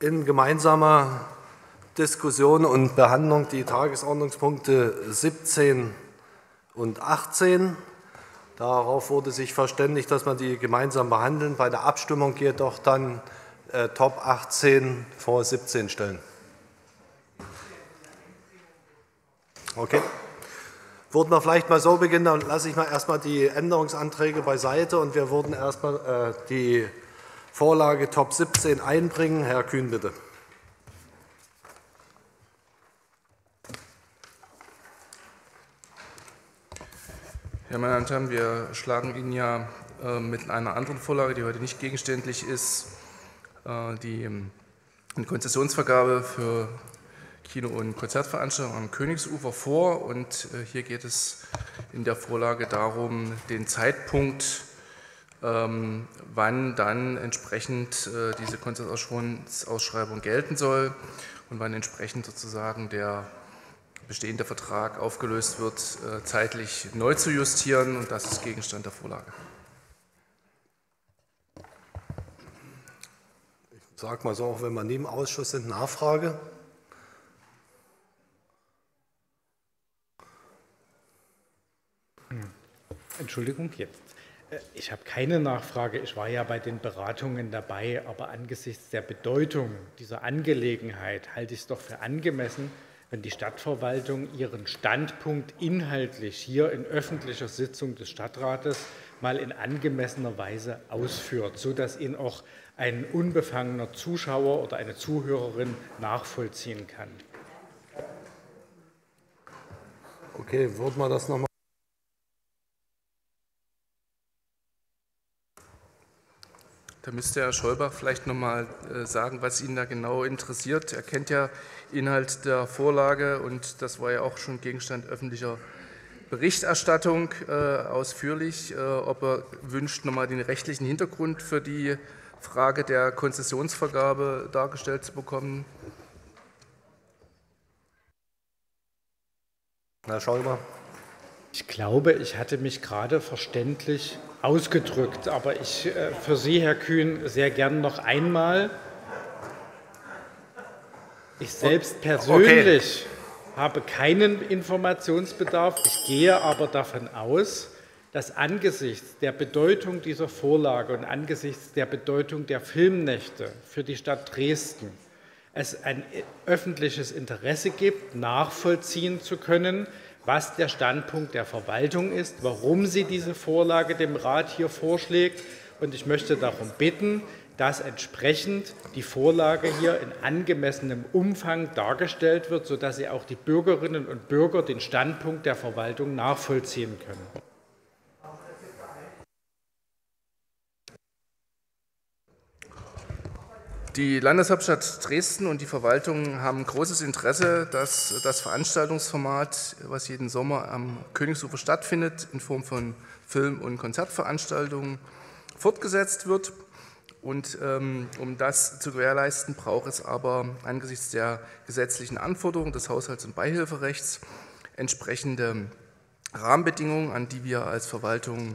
in gemeinsamer Diskussion und Behandlung die Tagesordnungspunkte 17 und 18. Darauf wurde sich verständigt, dass man die gemeinsam behandeln. Bei der Abstimmung jedoch dann äh, Top 18 vor 17 stellen. Okay. Würden wir vielleicht mal so beginnen, dann lasse ich mal erstmal die Änderungsanträge beiseite und wir würden erstmal äh, die Vorlage Top 17 einbringen. Herr Kühn, bitte. Ja, meine Herren, wir schlagen Ihnen ja äh, mit einer anderen Vorlage, die heute nicht gegenständlich ist, äh, die, ähm, Konzessionsvergabe für Kino- und Konzertveranstaltungen am Königsufer vor. Und äh, hier geht es in der Vorlage darum, den Zeitpunkt, ähm, wann dann entsprechend äh, diese Konzertausschreibung gelten soll und wann entsprechend sozusagen der bestehende Vertrag aufgelöst wird, äh, zeitlich neu zu justieren. Und das ist Gegenstand der Vorlage. Ich sage mal so, auch wenn wir im Ausschuss sind, Nachfrage. Entschuldigung, jetzt. Äh, ich habe keine Nachfrage. Ich war ja bei den Beratungen dabei, aber angesichts der Bedeutung dieser Angelegenheit halte ich es doch für angemessen, wenn die Stadtverwaltung ihren Standpunkt inhaltlich hier in öffentlicher Sitzung des Stadtrates mal in angemessener Weise ausführt, sodass ihn auch ein unbefangener Zuschauer oder eine Zuhörerin nachvollziehen kann. Okay, wird man das nochmal? Da müsste Herr Scholbach vielleicht noch mal äh, sagen, was ihn da genau interessiert. Er kennt ja Inhalt der Vorlage und das war ja auch schon Gegenstand öffentlicher Berichterstattung äh, ausführlich. Äh, ob er wünscht, noch mal den rechtlichen Hintergrund für die Frage der Konzessionsvergabe dargestellt zu bekommen. Herr Scholber. Ich glaube, ich hatte mich gerade verständlich ausgedrückt. Aber ich äh, für Sie, Herr Kühn, sehr gern noch einmal. Ich selbst persönlich okay. habe keinen Informationsbedarf. Ich gehe aber davon aus, dass angesichts der Bedeutung dieser Vorlage und angesichts der Bedeutung der Filmnächte für die Stadt Dresden es ein öffentliches Interesse gibt, nachvollziehen zu können, was der Standpunkt der Verwaltung ist, warum sie diese Vorlage dem Rat hier vorschlägt. Und ich möchte darum bitten, dass entsprechend die Vorlage hier in angemessenem Umfang dargestellt wird, sodass sie auch die Bürgerinnen und Bürger den Standpunkt der Verwaltung nachvollziehen können. Die Landeshauptstadt Dresden und die Verwaltung haben großes Interesse, dass das Veranstaltungsformat, was jeden Sommer am Königsufer stattfindet, in Form von Film- und Konzertveranstaltungen fortgesetzt wird. Und ähm, um das zu gewährleisten, braucht es aber angesichts der gesetzlichen Anforderungen des Haushalts- und Beihilferechts entsprechende Rahmenbedingungen, an die wir als Verwaltung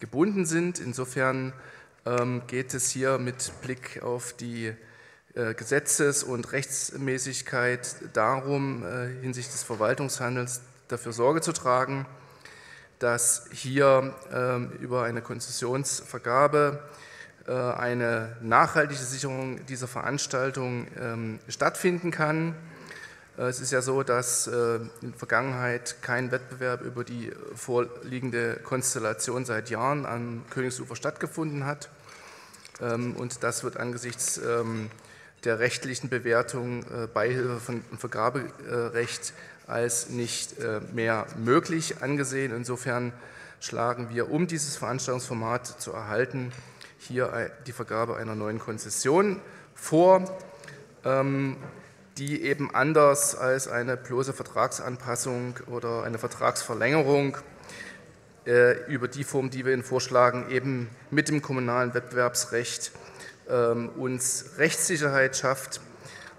gebunden sind. Insofern geht es hier mit Blick auf die äh, Gesetzes- und Rechtsmäßigkeit darum, äh, hinsichtlich des Verwaltungshandels dafür Sorge zu tragen, dass hier ähm, über eine Konzessionsvergabe äh, eine nachhaltige Sicherung dieser Veranstaltung ähm, stattfinden kann. Es ist ja so, dass in der Vergangenheit kein Wettbewerb über die vorliegende Konstellation seit Jahren am Königsufer stattgefunden hat. Ähm, und das wird angesichts ähm, der rechtlichen Bewertung äh, Beihilfe von Vergaberecht als nicht äh, mehr möglich angesehen. Insofern schlagen wir, um dieses Veranstaltungsformat zu erhalten, hier die Vergabe einer neuen Konzession vor. Die eben anders als eine bloße Vertragsanpassung oder eine Vertragsverlängerung äh, über die Form, die wir Ihnen vorschlagen, eben mit dem kommunalen Wettbewerbsrecht ähm, uns Rechtssicherheit schafft,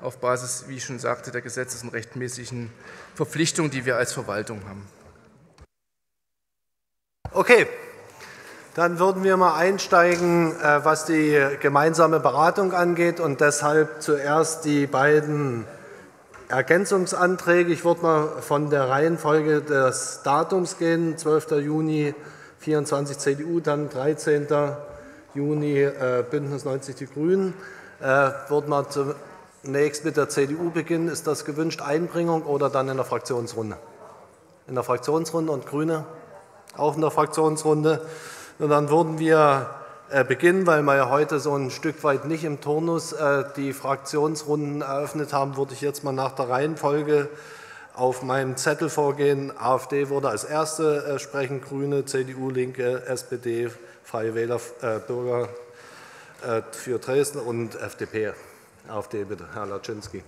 auf Basis, wie ich schon sagte, der gesetzes- und rechtmäßigen Verpflichtung, die wir als Verwaltung haben. Okay, Dann würden wir mal einsteigen, äh, was die gemeinsame Beratung angeht und deshalb zuerst die beiden Ergänzungsanträge. Ich würde mal von der Reihenfolge des Datums gehen, 12. Juni 24 CDU, dann 13. Juni äh, Bündnis 90 Die Grünen. Äh, würde man zunächst mit der CDU beginnen. Ist das gewünscht Einbringung oder dann in der Fraktionsrunde? In der Fraktionsrunde und Grüne auch in der Fraktionsrunde. Und dann würden wir äh, beginnen, weil wir ja heute so ein Stück weit nicht im Turnus äh, die Fraktionsrunden eröffnet haben, würde ich jetzt mal nach der Reihenfolge auf meinem Zettel vorgehen. AfD würde als Erste äh, sprechen, Grüne, CDU, Linke, SPD, Freie Wähler, Bürger für Dresden und FDP. AfD bitte, Herr Laczynski.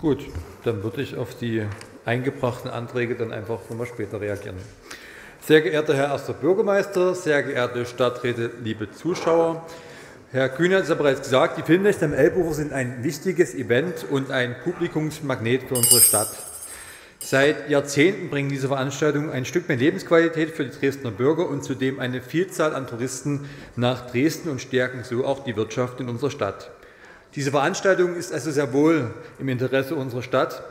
Gut, dann würde ich auf die eingebrachten Anträge dann einfach nochmal später reagieren. Sehr geehrter Herr erster Bürgermeister, sehr geehrte Stadträte, liebe Zuschauer, Herr Kühne hat es ja bereits gesagt, die Filmnächte am Elbufer sind ein wichtiges Event und ein Publikumsmagnet für unsere Stadt. Seit Jahrzehnten bringen diese Veranstaltungen ein Stück mehr Lebensqualität für die Dresdner Bürger und zudem eine Vielzahl an Touristen nach Dresden und stärken so auch die Wirtschaft in unserer Stadt. Diese Veranstaltung ist also sehr wohl im Interesse unserer Stadt.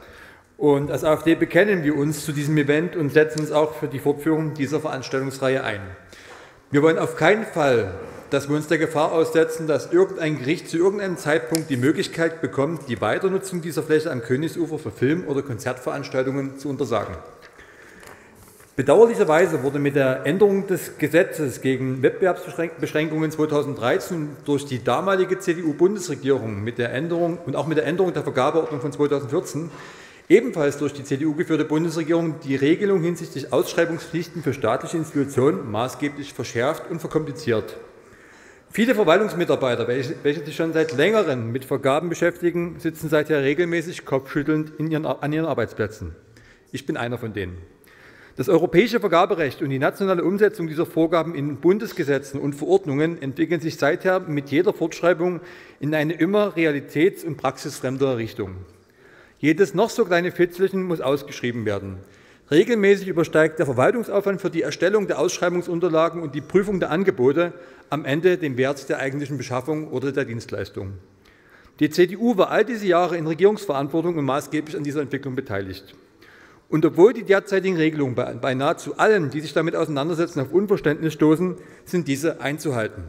Und als AfD bekennen wir uns zu diesem Event und setzen uns auch für die Fortführung dieser Veranstaltungsreihe ein. Wir wollen auf keinen Fall, dass wir uns der Gefahr aussetzen, dass irgendein Gericht zu irgendeinem Zeitpunkt die Möglichkeit bekommt, die Weiternutzung dieser Fläche am Königsufer für Film- oder Konzertveranstaltungen zu untersagen. Bedauerlicherweise wurde mit der Änderung des Gesetzes gegen Wettbewerbsbeschränkungen 2013 durch die damalige CDU-Bundesregierung mit der Änderung und auch mit der Änderung der Vergabeordnung von 2014 ebenfalls durch die CDU geführte Bundesregierung die Regelung hinsichtlich Ausschreibungspflichten für staatliche Institutionen maßgeblich verschärft und verkompliziert. Viele Verwaltungsmitarbeiter, welche sich schon seit längerem mit Vergaben beschäftigen, sitzen seither regelmäßig kopfschüttelnd ihren, an ihren Arbeitsplätzen. Ich bin einer von denen. Das europäische Vergaberecht und die nationale Umsetzung dieser Vorgaben in Bundesgesetzen und Verordnungen entwickeln sich seither mit jeder Fortschreibung in eine immer realitäts- und praxisfremdere Richtung. Jedes noch so kleine Fitzelchen muss ausgeschrieben werden. Regelmäßig übersteigt der Verwaltungsaufwand für die Erstellung der Ausschreibungsunterlagen und die Prüfung der Angebote am Ende den Wert der eigentlichen Beschaffung oder der Dienstleistung. Die CDU war all diese Jahre in Regierungsverantwortung und maßgeblich an dieser Entwicklung beteiligt. Und obwohl die derzeitigen Regelungen bei, bei nahezu allen, die sich damit auseinandersetzen, auf Unverständnis stoßen, sind diese einzuhalten.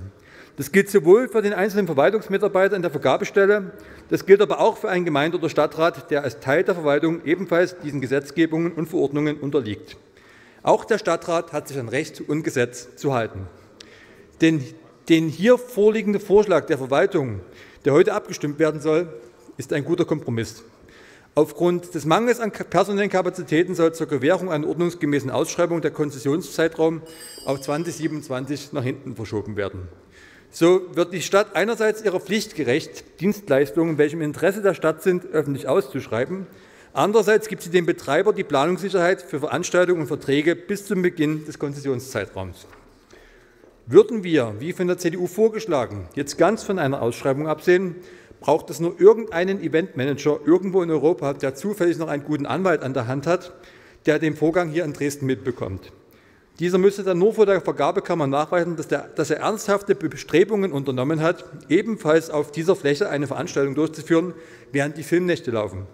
Das gilt sowohl für den einzelnen Verwaltungsmitarbeiter in der Vergabestelle, das gilt aber auch für einen Gemeinde- oder Stadtrat, der als Teil der Verwaltung ebenfalls diesen Gesetzgebungen und Verordnungen unterliegt. Auch der Stadtrat hat sich an Recht und Gesetz zu halten. Denn den hier vorliegende Vorschlag der Verwaltung, der heute abgestimmt werden soll, ist ein guter Kompromiss. Aufgrund des Mangels an personellen Kapazitäten soll zur Gewährung einer ordnungsgemäßen Ausschreibung der Konzessionszeitraum auf 2027 nach hinten verschoben werden. So wird die Stadt einerseits ihrer Pflicht gerecht, Dienstleistungen, welche im Interesse der Stadt sind, öffentlich auszuschreiben. Andererseits gibt sie dem Betreiber die Planungssicherheit für Veranstaltungen und Verträge bis zum Beginn des Konzessionszeitraums. Würden wir, wie von der CDU vorgeschlagen, jetzt ganz von einer Ausschreibung absehen, braucht es nur irgendeinen Eventmanager irgendwo in Europa, der zufällig noch einen guten Anwalt an der Hand hat, der den Vorgang hier in Dresden mitbekommt. Dieser müsste dann nur vor der Vergabekammer nachweisen, dass, der, dass, er ernsthafte Bestrebungen unternommen hat, ebenfalls auf dieser Fläche eine Veranstaltung durchzuführen, während die Filmnächte laufen.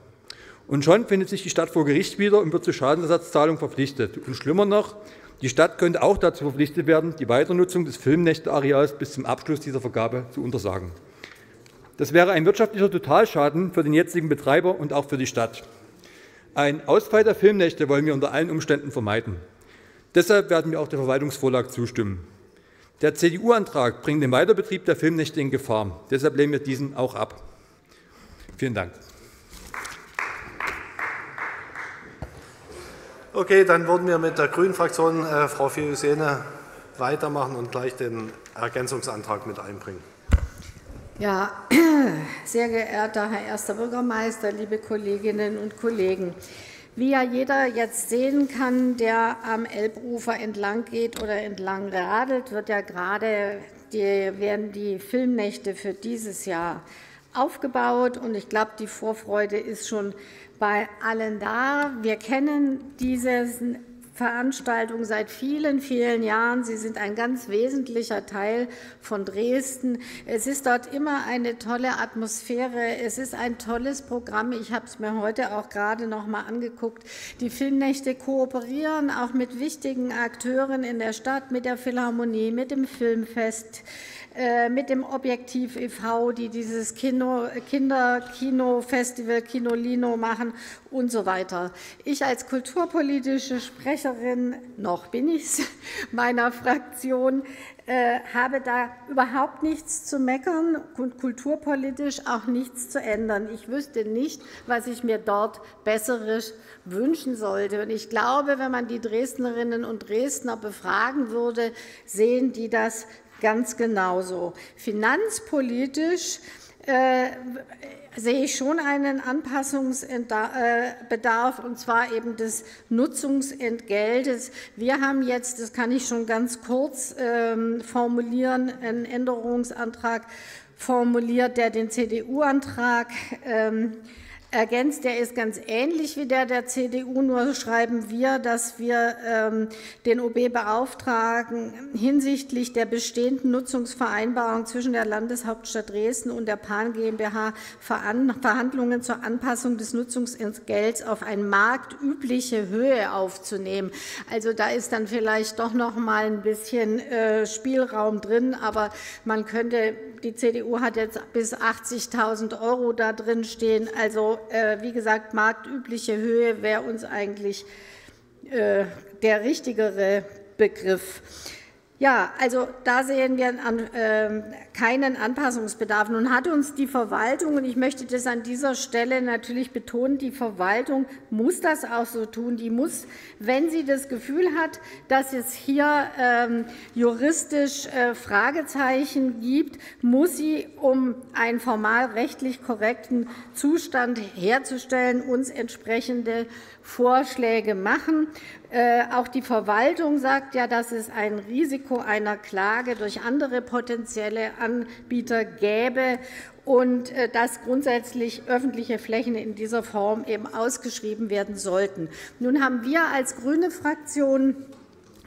Und schon findet sich die Stadt vor Gericht wieder und wird zur Schadenersatzzahlung verpflichtet. Und schlimmer noch, die Stadt könnte auch dazu verpflichtet werden, die Weiternutzung des Filmnächteareals bis zum Abschluss dieser Vergabe zu untersagen. Das wäre ein wirtschaftlicher Totalschaden für den jetzigen Betreiber und auch für die Stadt. Ein Ausfall der Filmnächte wollen wir unter allen Umständen vermeiden. Deshalb werden wir auch der Verwaltungsvorlage zustimmen. Der CDU-Antrag bringt den Weiterbetrieb der Filmnächte in Gefahr. Deshalb lehnen wir diesen auch ab. Vielen Dank. Okay, dann würden wir mit der Grünen Fraktion äh, Frau Fiusene weitermachen und gleich den Ergänzungsantrag mit einbringen. Ja, sehr geehrter Herr Erster Bürgermeister, liebe Kolleginnen und Kollegen. Wie ja jeder jetzt sehen kann, der am Elbufer entlang geht oder entlang radelt, wird ja gerade die, werden die Filmnächte für dieses Jahr aufgebaut und ich glaube, die Vorfreude ist schon bei allen da. Wir kennen diese Veranstaltung seit vielen, vielen Jahren. Sie sind ein ganz wesentlicher Teil von Dresden. Es ist dort immer eine tolle Atmosphäre. Es ist ein tolles Programm. Ich habe es mir heute auch gerade noch mal angeguckt. Die Filmnächte kooperieren auch mit wichtigen Akteuren in der Stadt, mit der Philharmonie, mit dem Filmfest. Äh, mit dem Objektiv e.V., die dieses Kino, Kinderkino-Festival Kinolino machen und so weiter. Ich als kulturpolitische Sprecherin, noch bin ich meiner Fraktion, äh, habe da überhaupt nichts zu meckern und kulturpolitisch auch nichts zu ändern. Ich wüsste nicht, was ich mir dort Besseres wünschen sollte. Und ich glaube, wenn man die Dresdnerinnen und Dresdner befragen würde, sehen die das ganz genauso. Finanzpolitisch äh, sehe ich schon einen Anpassungsbedarf, und zwar eben des Nutzungsentgeltes. Wir haben jetzt, das kann ich schon ganz kurz ähm, formulieren, einen Änderungsantrag formuliert, der den CDU-Antrag ähm, ergänzt. Der ist ganz ähnlich wie der der CDU, nur schreiben wir, dass wir ähm, den OB beauftragen, hinsichtlich der bestehenden Nutzungsvereinbarung zwischen der Landeshauptstadt Dresden und der PAN GmbH Verhandlungen zur Anpassung des Nutzungsentgelts auf eine marktübliche Höhe aufzunehmen. Also da ist dann vielleicht doch noch mal ein bisschen äh, Spielraum drin, aber man könnte die CDU hat jetzt bis 80.000 € da drin stehen. Also äh, wie gesagt, marktübliche Höhe wäre uns eigentlich äh, der richtigere Begriff. Ja, also da sehen wir ähm, keinen Anpassungsbedarf. Nun hat uns die Verwaltung, und ich möchte das an dieser Stelle natürlich betonen, die Verwaltung muss das auch so tun. Die muss, wenn sie das Gefühl hat, dass es hier ähm, juristisch äh, Fragezeichen gibt, muss sie, um einen formal rechtlich korrekten Zustand herzustellen, uns entsprechende Vorschläge machen. Äh, auch die Verwaltung sagt ja, dass es ein Risiko einer Klage durch andere potenzielle Anbieter gäbe und äh, dass grundsätzlich öffentliche Flächen in dieser Form eben ausgeschrieben werden sollten. Nun haben wir als grüne Fraktion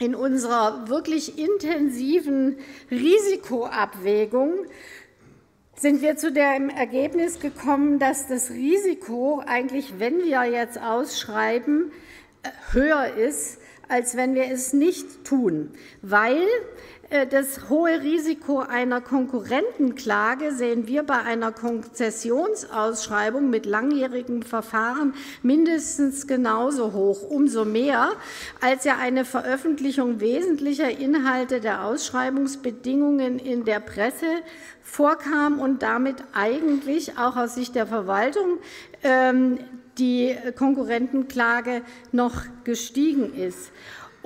in unserer wirklich intensiven Risikoabwägung sind wir zu dem Ergebnis gekommen, dass das Risiko eigentlich, wenn wir jetzt ausschreiben, äh, höher ist, als wenn wir es nicht tun, weil das hohe Risiko einer Konkurrentenklage sehen wir bei einer Konzessionsausschreibung mit langjährigem Verfahren mindestens genauso hoch, umso mehr, als ja eine Veröffentlichung wesentlicher Inhalte der Ausschreibungsbedingungen in der Presse vorkam und damit eigentlich auch aus Sicht der Verwaltung ähm, die Konkurrentenklage noch gestiegen ist.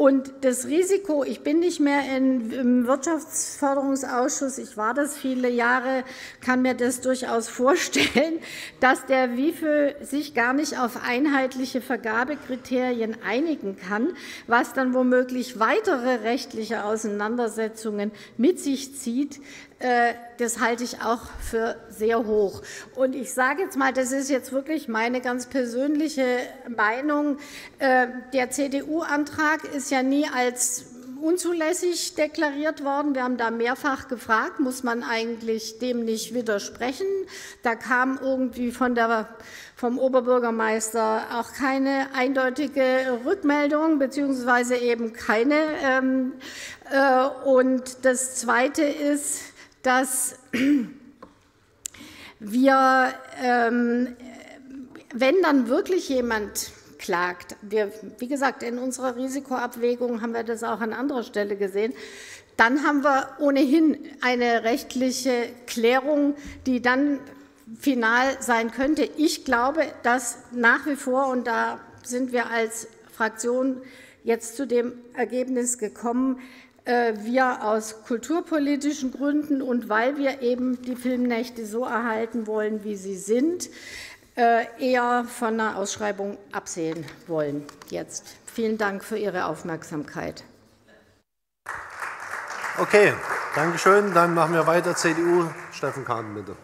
Und das Risiko, ich bin nicht mehr im Wirtschaftsförderungsausschuss, ich war das viele Jahre, kann mir das durchaus vorstellen, dass der WIFE sich gar nicht auf einheitliche Vergabekriterien einigen kann, was dann womöglich weitere rechtliche Auseinandersetzungen mit sich zieht, das halte ich auch für sehr hoch. Und ich sage jetzt mal, das ist jetzt wirklich meine ganz persönliche Meinung. Äh, der CDU-Antrag ist ja nie als unzulässig deklariert worden. Wir haben da mehrfach gefragt, muss man eigentlich dem nicht widersprechen. Da kam irgendwie von der, vom Oberbürgermeister auch keine eindeutige Rückmeldung, beziehungsweise eben keine. Ähm, äh, und das Zweite ist, dass wir, ähm, wenn dann wirklich jemand klagt, wir, wie gesagt, in unserer Risikoabwägung haben wir das auch an anderer Stelle gesehen, dann haben wir ohnehin eine rechtliche Klärung, die dann final sein könnte. Ich glaube, dass nach wie vor, und da sind wir als Fraktion jetzt zu dem Ergebnis gekommen, wir aus kulturpolitischen Gründen und weil wir eben die Filmnächte so erhalten wollen, wie sie sind, äh, eher von einer Ausschreibung absehen wollen. Jetzt vielen Dank für Ihre Aufmerksamkeit. Okay, danke schön. Dann machen wir weiter. CDU, Steffen Kahn, bitte.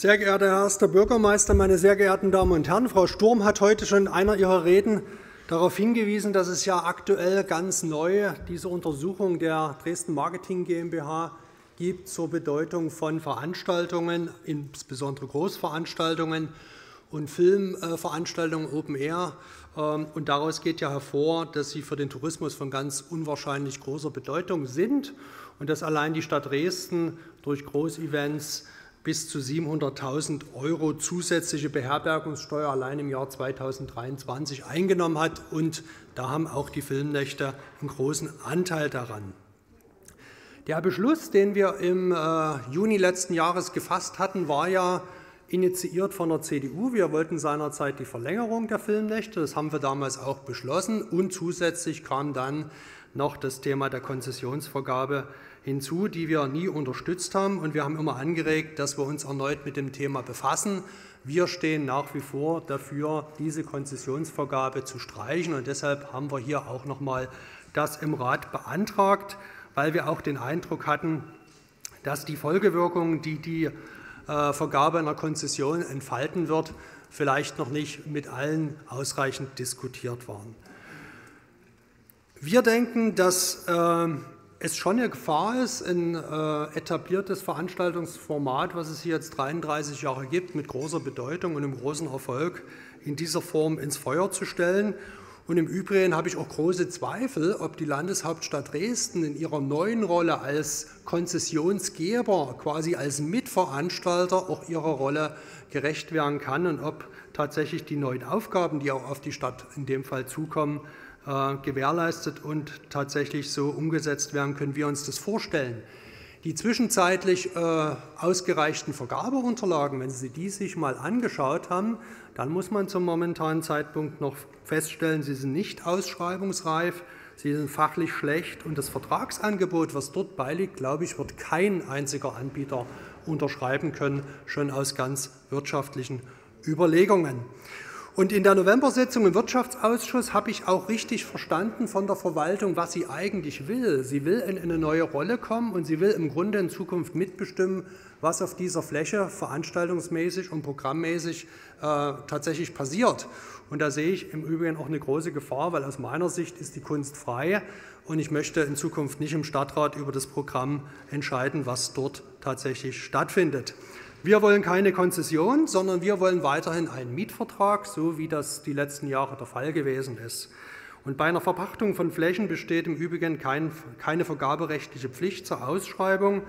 Sehr geehrter Herr Erster Bürgermeister, meine sehr geehrten Damen und Herren, Frau Sturm hat heute schon in einer ihrer Reden darauf hingewiesen, dass es ja aktuell ganz neu diese Untersuchung der Dresden Marketing GmbH gibt zur Bedeutung von Veranstaltungen, insbesondere Großveranstaltungen und Filmveranstaltungen Open Air. Ähm, und daraus geht ja hervor, dass sie für den Tourismus von ganz unwahrscheinlich großer Bedeutung sind und dass allein die Stadt Dresden durch Großevents bis zu 700.000 Euro zusätzliche Beherbergungssteuer allein im Jahr 2023 eingenommen hat. Und da haben auch die Filmnächte einen großen Anteil daran. Der Beschluss, den wir im äh, Juni letzten Jahres gefasst hatten, war ja initiiert von der CDU. Wir wollten seinerzeit die Verlängerung der Filmnächte. Das haben wir damals auch beschlossen. Und zusätzlich kam dann noch das Thema der Konzessionsvergabe hinzu, die wir nie unterstützt haben. Und wir haben immer angeregt, dass wir uns erneut mit dem Thema befassen. Wir stehen nach wie vor dafür, diese Konzessionsvergabe zu streichen. Und deshalb haben wir hier auch noch mal das im Rat beantragt, weil wir auch den Eindruck hatten, dass die Folgewirkungen, die die äh, Vergabe einer Konzession entfalten wird, vielleicht noch nicht mit allen ausreichend diskutiert waren. Wir denken, dass äh, es schon eine Gefahr ist, ein äh, etabliertes Veranstaltungsformat, was es hier jetzt 33 Jahre gibt, mit großer Bedeutung und einem großen Erfolg in dieser Form ins Feuer zu stellen. Und im Übrigen habe ich auch große Zweifel, ob die Landeshauptstadt Dresden in ihrer neuen Rolle als Konzessionsgeber, quasi als Mitveranstalter, auch ihrer Rolle gerecht werden kann und ob tatsächlich die neuen Aufgaben, die auch auf die Stadt in dem Fall zukommen, gewährleistet und tatsächlich so umgesetzt werden können, wir uns das vorstellen. Die zwischenzeitlich äh, ausgereichten Vergabeunterlagen, wenn Sie die sich mal angeschaut haben, dann muss man zum momentanen Zeitpunkt noch feststellen, sie sind nicht ausschreibungsreif, sie sind fachlich schlecht und das Vertragsangebot, was dort beiliegt, glaube ich, wird kein einziger Anbieter unterschreiben können, schon aus ganz wirtschaftlichen Überlegungen. Und in der November-Sitzung im Wirtschaftsausschuss habe ich auch richtig verstanden von der Verwaltung, was sie eigentlich will. Sie will in eine neue Rolle kommen und sie will im Grunde in Zukunft mitbestimmen, was auf dieser Fläche veranstaltungsmäßig und programmmäßig äh, tatsächlich passiert. Und da sehe ich im Übrigen auch eine große Gefahr, weil aus meiner Sicht ist die Kunst frei und ich möchte in Zukunft nicht im Stadtrat über das Programm entscheiden, was dort tatsächlich stattfindet. Wir wollen keine Konzession, sondern wir wollen weiterhin einen Mietvertrag, so wie das die letzten Jahre der Fall gewesen ist. Und bei einer Verpachtung von Flächen besteht im Übrigen kein, keine vergaberechtliche Pflicht zur Ausschreibung,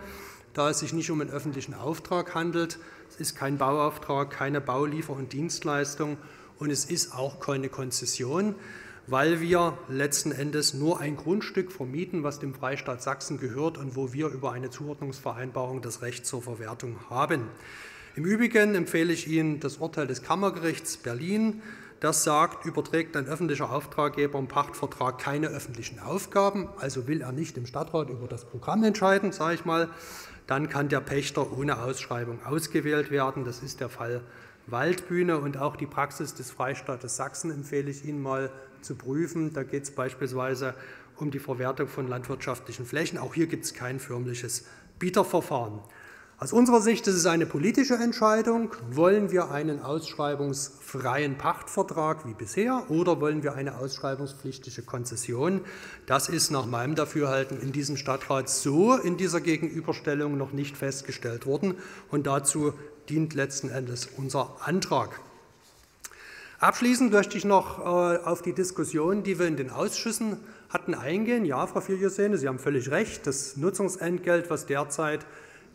da es sich nicht um einen öffentlichen Auftrag handelt. Es ist kein Bauauftrag, keine Bauliefer- und Dienstleistung und es ist auch keine Konzession weil wir letzten Endes nur ein Grundstück vermieten, was dem Freistaat Sachsen gehört und wo wir über eine Zuordnungsvereinbarung das Recht zur Verwertung haben. Im Übrigen empfehle ich Ihnen das Urteil des Kammergerichts Berlin. Das sagt, überträgt ein öffentlicher Auftraggeber im Pachtvertrag keine öffentlichen Aufgaben, also will er nicht im Stadtrat über das Programm entscheiden, sage ich mal, dann kann der Pächter ohne Ausschreibung ausgewählt werden. Das ist der Fall Waldbühne und auch die Praxis des Freistaates Sachsen empfehle ich Ihnen mal zu prüfen. Da geht es beispielsweise um die Verwertung von landwirtschaftlichen Flächen. Auch hier gibt es kein förmliches Bieterverfahren. Aus unserer Sicht ist es eine politische Entscheidung. Wollen wir einen ausschreibungsfreien Pachtvertrag wie bisher oder wollen wir eine ausschreibungspflichtige Konzession? Das ist nach meinem Dafürhalten in diesem Stadtrat so in dieser Gegenüberstellung noch nicht festgestellt worden. Und dazu dient letzten Endes unser Antrag. Abschließend möchte ich noch äh, auf die Diskussion, die wir in den Ausschüssen hatten, eingehen. Ja, Frau Filiusene, Sie haben völlig recht. Das Nutzungsentgelt, was derzeit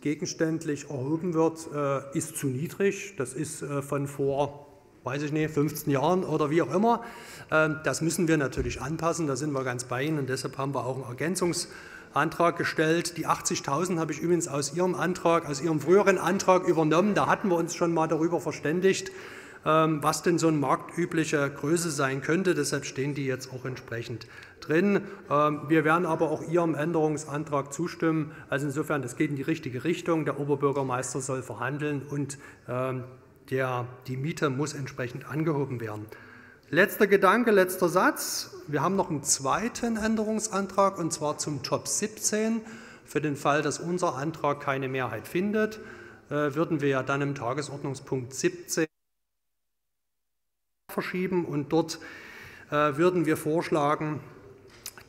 gegenständlich erhoben wird, äh, ist zu niedrig. Das ist äh, von vor, weiß ich nicht, 15 Jahren oder wie auch immer. Ähm, das müssen wir natürlich anpassen. Da sind wir ganz bei Ihnen und deshalb haben wir auch einen Ergänzungsantrag gestellt. Die 80.000 habe ich übrigens aus Ihrem Antrag, aus Ihrem früheren Antrag übernommen. Da hatten wir uns schon mal darüber verständigt, was denn so eine marktübliche Größe sein könnte. Deshalb stehen die jetzt auch entsprechend drin. Ähm, wir werden aber auch Ihrem Änderungsantrag zustimmen. Also insofern, das geht in die richtige Richtung. Der Oberbürgermeister soll verhandeln und ähm, der, die Miete muss entsprechend angehoben werden. Letzter Gedanke, letzter Satz. Wir haben noch einen zweiten Änderungsantrag und zwar zum Top 17 für den Fall, dass unser Antrag keine Mehrheit findet. äh, würden wir ja dann im Tagesordnungspunkt 17 verschieben. Und dort äh, würden wir vorschlagen,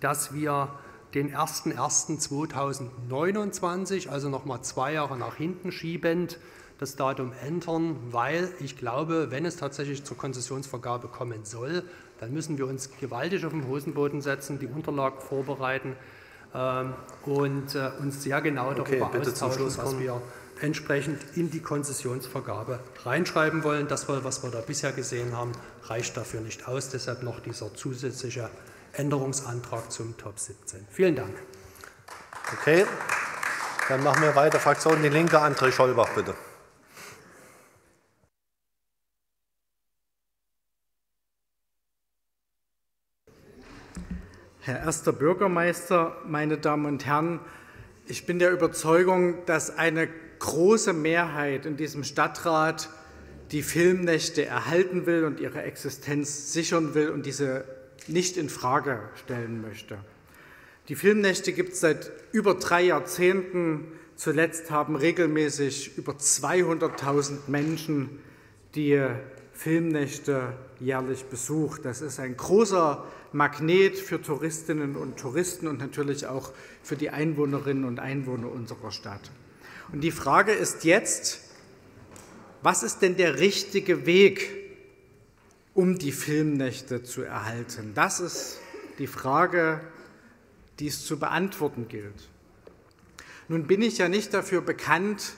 dass wir den 01.01.2029, also nochmal zwei Jahre nach hinten schiebend, das Datum ändern, weil ich glaube, wenn es tatsächlich zur Konzessionsvergabe kommen soll, dann müssen wir uns gewaltig auf den Hosenboden setzen, die Unterlagen vorbereiten ähm, und äh, uns sehr genau darüber okay, austauschen, was wir entsprechend in die Konzessionsvergabe reinschreiben wollen. Das, was wir da bisher gesehen haben, reicht dafür nicht aus. Deshalb noch dieser zusätzliche Änderungsantrag zum Top 17. Vielen Dank. Okay, dann machen wir weiter. Fraktion Die Linke, André Schollbach, bitte. Herr erster Bürgermeister, meine Damen und Herren, ich bin der Überzeugung, dass eine große Mehrheit in diesem Stadtrat die Filmnächte erhalten will und ihre Existenz sichern will und diese nicht in Frage stellen möchte. Die Filmnächte gibt es seit über drei Jahrzehnten. Zuletzt haben regelmäßig über 200.000 Menschen die Filmnächte jährlich besucht. Das ist ein großer Magnet für Touristinnen und Touristen und natürlich auch für die Einwohnerinnen und Einwohner unserer Stadt. Und die Frage ist jetzt, was ist denn der richtige Weg, um die Filmnächte zu erhalten? Das ist die Frage, die es zu beantworten gilt. Nun bin ich ja nicht dafür bekannt,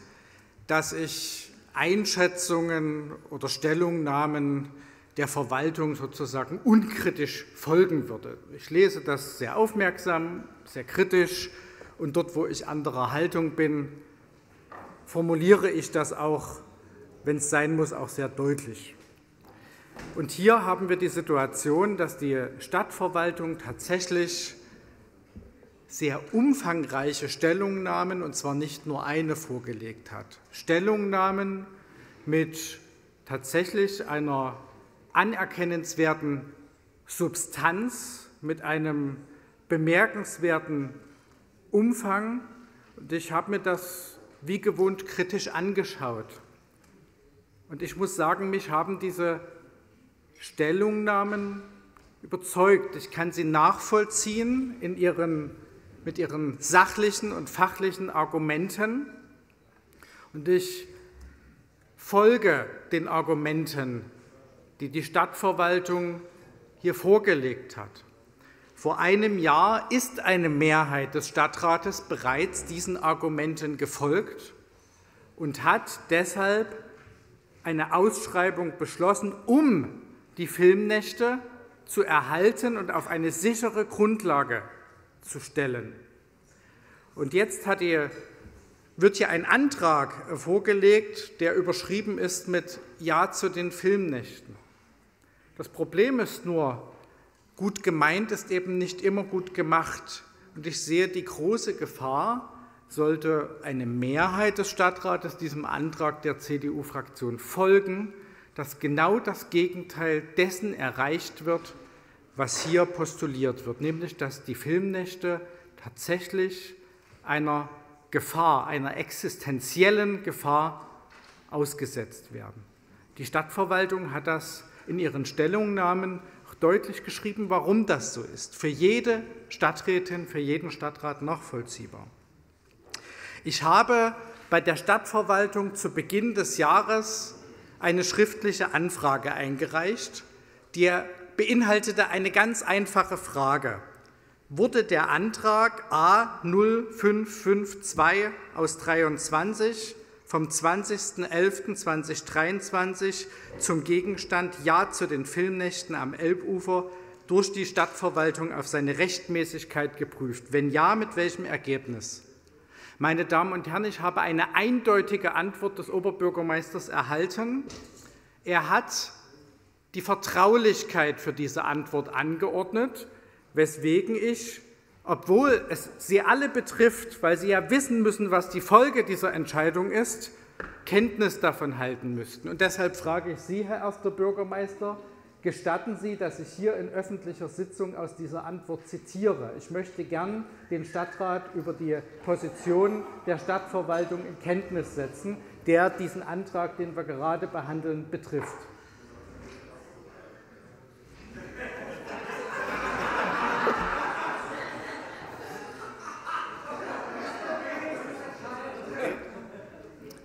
dass ich Einschätzungen oder Stellungnahmen der Verwaltung sozusagen unkritisch folgen würde. Ich lese das sehr aufmerksam, sehr kritisch und dort, wo ich anderer Haltung bin, formuliere ich das auch, wenn es sein muss, auch sehr deutlich. Und hier haben wir die Situation, dass die Stadtverwaltung tatsächlich sehr umfangreiche Stellungnahmen, und zwar nicht nur eine, vorgelegt hat. Stellungnahmen mit tatsächlich einer anerkennenswerten Substanz, mit einem bemerkenswerten Umfang. Und ich habe mir das wie gewohnt kritisch angeschaut. Und ich muss sagen, mich haben diese Stellungnahmen überzeugt. Ich kann sie nachvollziehen in ihren, mit ihren sachlichen und fachlichen Argumenten. Und ich folge den Argumenten, die die Stadtverwaltung hier vorgelegt hat. Vor einem Jahr ist eine Mehrheit des Stadtrates bereits diesen Argumenten gefolgt und hat deshalb eine Ausschreibung beschlossen, um die Filmnächte zu erhalten und auf eine sichere Grundlage zu stellen. Und jetzt die, wird hier ein Antrag vorgelegt, der überschrieben ist mit Ja zu den Filmnächten. Das Problem ist nur, Gut gemeint ist eben nicht immer gut gemacht. Und ich sehe die große Gefahr, sollte eine Mehrheit des Stadtrates diesem Antrag der CDU-Fraktion folgen, dass genau das Gegenteil dessen erreicht wird, was hier postuliert wird, nämlich dass die Filmnächte tatsächlich einer Gefahr, einer existenziellen Gefahr ausgesetzt werden. Die Stadtverwaltung hat das in ihren Stellungnahmen deutlich geschrieben, warum das so ist. Für jede Stadträtin, für jeden Stadtrat nachvollziehbar. Ich habe bei der Stadtverwaltung zu Beginn des Jahres eine schriftliche Anfrage eingereicht, die beinhaltete eine ganz einfache Frage. Wurde der Antrag A 0552 aus 23 vom 20.11.2023 zum Gegenstand Ja zu den Filmnächten am Elbufer durch die Stadtverwaltung auf seine Rechtmäßigkeit geprüft? Wenn ja, mit welchem Ergebnis? Meine Damen und Herren, ich habe eine eindeutige Antwort des Oberbürgermeisters erhalten. Er hat die Vertraulichkeit für diese Antwort angeordnet, weswegen ich obwohl es sie alle betrifft, weil sie ja wissen müssen, was die Folge dieser Entscheidung ist, Kenntnis davon halten müssten. Und deshalb frage ich Sie, Herr erster Bürgermeister, Gestatten Sie, dass ich hier in öffentlicher Sitzung aus dieser Antwort zitiere. Ich möchte gern den Stadtrat über die Position der Stadtverwaltung in Kenntnis setzen, der diesen Antrag, den wir gerade behandeln, betrifft.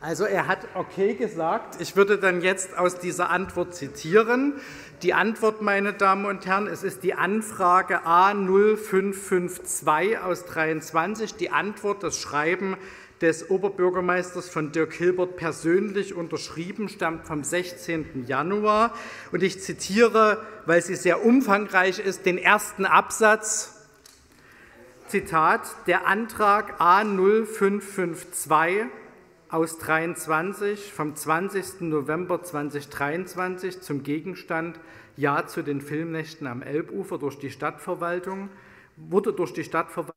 Also er hat okay gesagt. Ich würde dann jetzt aus dieser Antwort zitieren. Die Antwort, meine Damen und Herren, es ist die Anfrage A0552 aus 23. Die Antwort, das Schreiben des Oberbürgermeisters von Dirk Hilbert persönlich unterschrieben, stammt vom 16. Januar. Und ich zitiere, weil sie sehr umfangreich ist, den ersten Absatz. Zitat, der Antrag A0552 aus 23 vom 20. November 2023 zum Gegenstand Ja zu den Filmnächten am Elbufer durch die Stadtverwaltung wurde durch die Stadtverwaltung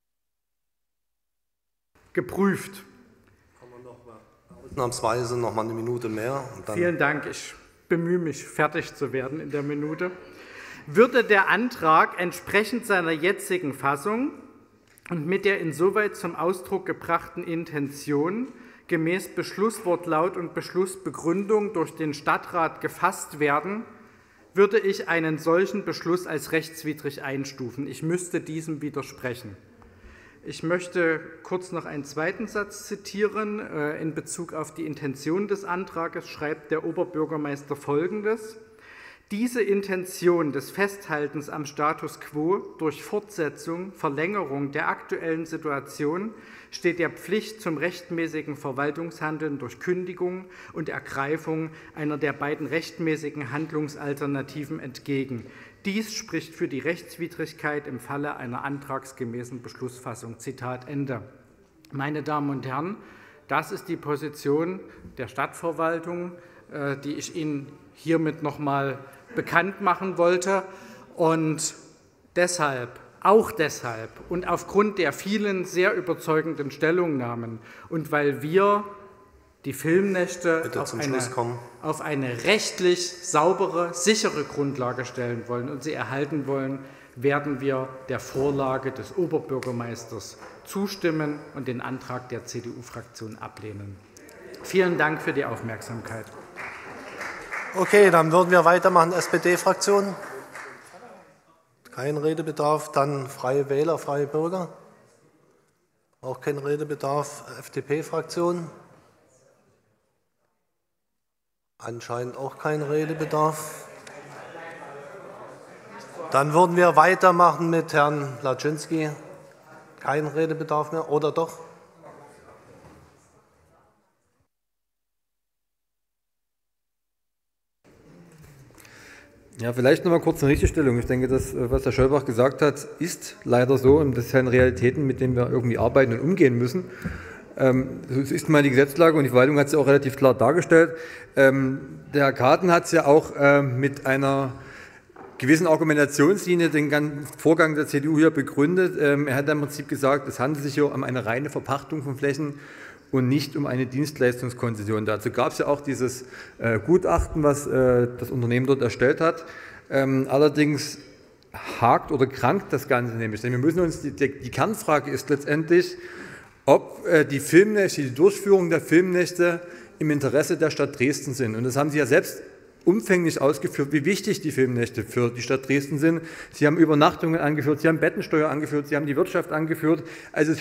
geprüft. Ausnahmsweise noch mal eine Minute mehr. Vielen Dank. Ich bemühe mich, fertig zu werden in der Minute. Würde der Antrag entsprechend seiner jetzigen Fassung und mit der insoweit zum Ausdruck gebrachten Intention gemäß Beschlusswortlaut und Beschlussbegründung durch den Stadtrat gefasst werden, würde ich einen solchen Beschluss als rechtswidrig einstufen. Ich müsste diesem widersprechen. Ich möchte kurz noch einen zweiten Satz zitieren. Äh, in Bezug auf die Intention des Antrages schreibt der Oberbürgermeister Folgendes. Diese Intention des Festhaltens am Status quo durch Fortsetzung, Verlängerung der aktuellen Situation steht der Pflicht zum rechtmäßigen Verwaltungshandeln durch Kündigung und Ergreifung einer der beiden rechtmäßigen Handlungsalternativen entgegen. Dies spricht für die Rechtswidrigkeit im Falle einer antragsgemäßen Beschlussfassung. Zitat Ende. Meine Damen und Herren, das ist die Position der Stadtverwaltung, äh, die ich Ihnen hiermit noch mal bekannt machen wollte. Und deshalb, auch deshalb und aufgrund der vielen sehr überzeugenden Stellungnahmen und weil wir die Filmnächte auf eine, auf eine, rechtlich saubere, sichere Grundlage stellen wollen und sie erhalten wollen, werden wir der Vorlage des Oberbürgermeisters zustimmen und den Antrag der CDU-Fraktion ablehnen. Vielen Dank für die Aufmerksamkeit. Okay, dann würden wir weitermachen. SPD-Fraktion? Kein Redebedarf. Dann Freie Wähler, Freie Bürger? Auch kein Redebedarf. FDP-Fraktion? Anscheinend auch kein Redebedarf. Dann würden wir weitermachen mit Herrn Laczynski. Kein Redebedarf mehr, oder doch? Ja, vielleicht noch mal kurz eine Richtigstellung. Ich denke, das, was Herr Schölbach gesagt hat, ist leider so und das sind Realitäten, mit denen wir irgendwie arbeiten und umgehen müssen. Ähm, ist mal die Gesetzlage und die Verwaltung hat es ja auch relativ klar dargestellt. Ähm, der Herr Karten hat es ja auch äh, mit einer gewissen Argumentationslinie den ganzen Vorgang der CDU hier begründet. Ähm, er hat im Prinzip gesagt, es handelt sich hier um eine reine Verpachtung von Flächen und nicht um eine Dienstleistungskonzession. Dazu gab es ja auch dieses äh, Gutachten, was äh, das Unternehmen dort erstellt hat. Ähm, allerdings hakt oder krankt das Ganze nämlich. Denn wir müssen uns, die, die Kernfrage ist letztendlich, ob äh, die Filmnächte, die Durchführung der Filmnächte im Interesse der Stadt Dresden sind. Und das haben Sie ja selbst umfänglich ausgeführt, wie wichtig die Filmnächte für die Stadt Dresden sind. Sie haben Übernachtungen angeführt, Sie haben Bettensteuer angeführt, Sie haben die Wirtschaft angeführt. Also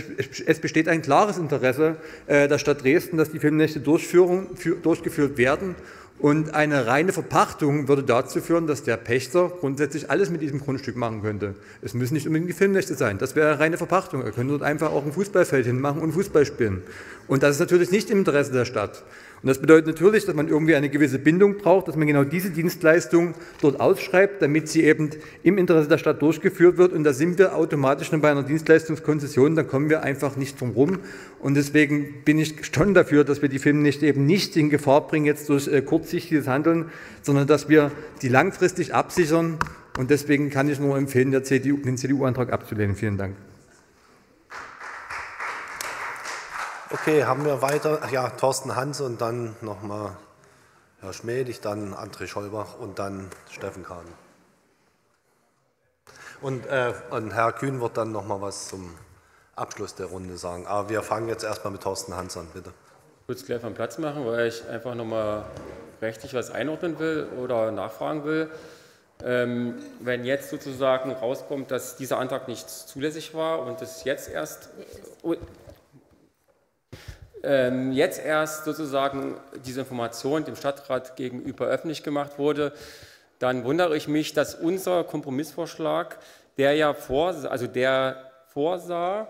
es besteht ein klares Interesse äh, der Stadt Dresden, dass die Filmnächte durchgeführt werden. Und eine reine Verpachtung würde dazu führen, dass der Pächter grundsätzlich alles mit diesem Grundstück machen könnte. Es müssen nicht unbedingt die Filmnächte sein. Das wäre reine Verpachtung. Er könnte dort einfach auch ein Fußballfeld hinmachen und Fußball spielen. Und das ist natürlich nicht im Interesse der Stadt. Und das bedeutet natürlich, dass man irgendwie eine gewisse Bindung braucht, dass man genau diese Dienstleistung dort ausschreibt, damit sie eben im Interesse der Stadt durchgeführt wird. Und da sind wir automatisch dann bei einer Dienstleistungskonzession, da kommen wir einfach nicht drum rum. Und deswegen bin ich schon dafür, dass wir die Filmnächte eben nicht in Gefahr bringen jetzt durch äh, kurzsichtiges Handeln, sondern dass wir die langfristig absichern. Und deswegen kann ich nur empfehlen, den CDU-Antrag abzulehnen. Vielen Dank. Okay, haben wir weiter? Ach ja, Thorsten Hans und dann nochmal Herr Schmedig, dann André Scholbach und dann Steffen Kahn. Und, äh, und Herr Kühn wird dann noch mal was zum Abschluss der Runde sagen. Aber wir fangen jetzt erstmal mit Thorsten Hans an, bitte. Kurz gleich vom Platz machen, weil ich einfach noch mal rechtlich was einordnen will oder nachfragen will. Ähm, wenn jetzt sozusagen rauskommt, dass dieser Antrag nicht zulässig war und es jetzt erst ähm, jetzt erst sozusagen diese Information dem Stadtrat gegenüber öffentlich gemacht wurde, dann wundere ich mich, dass unser Kompromissvorschlag, der ja vor, also der vorsah,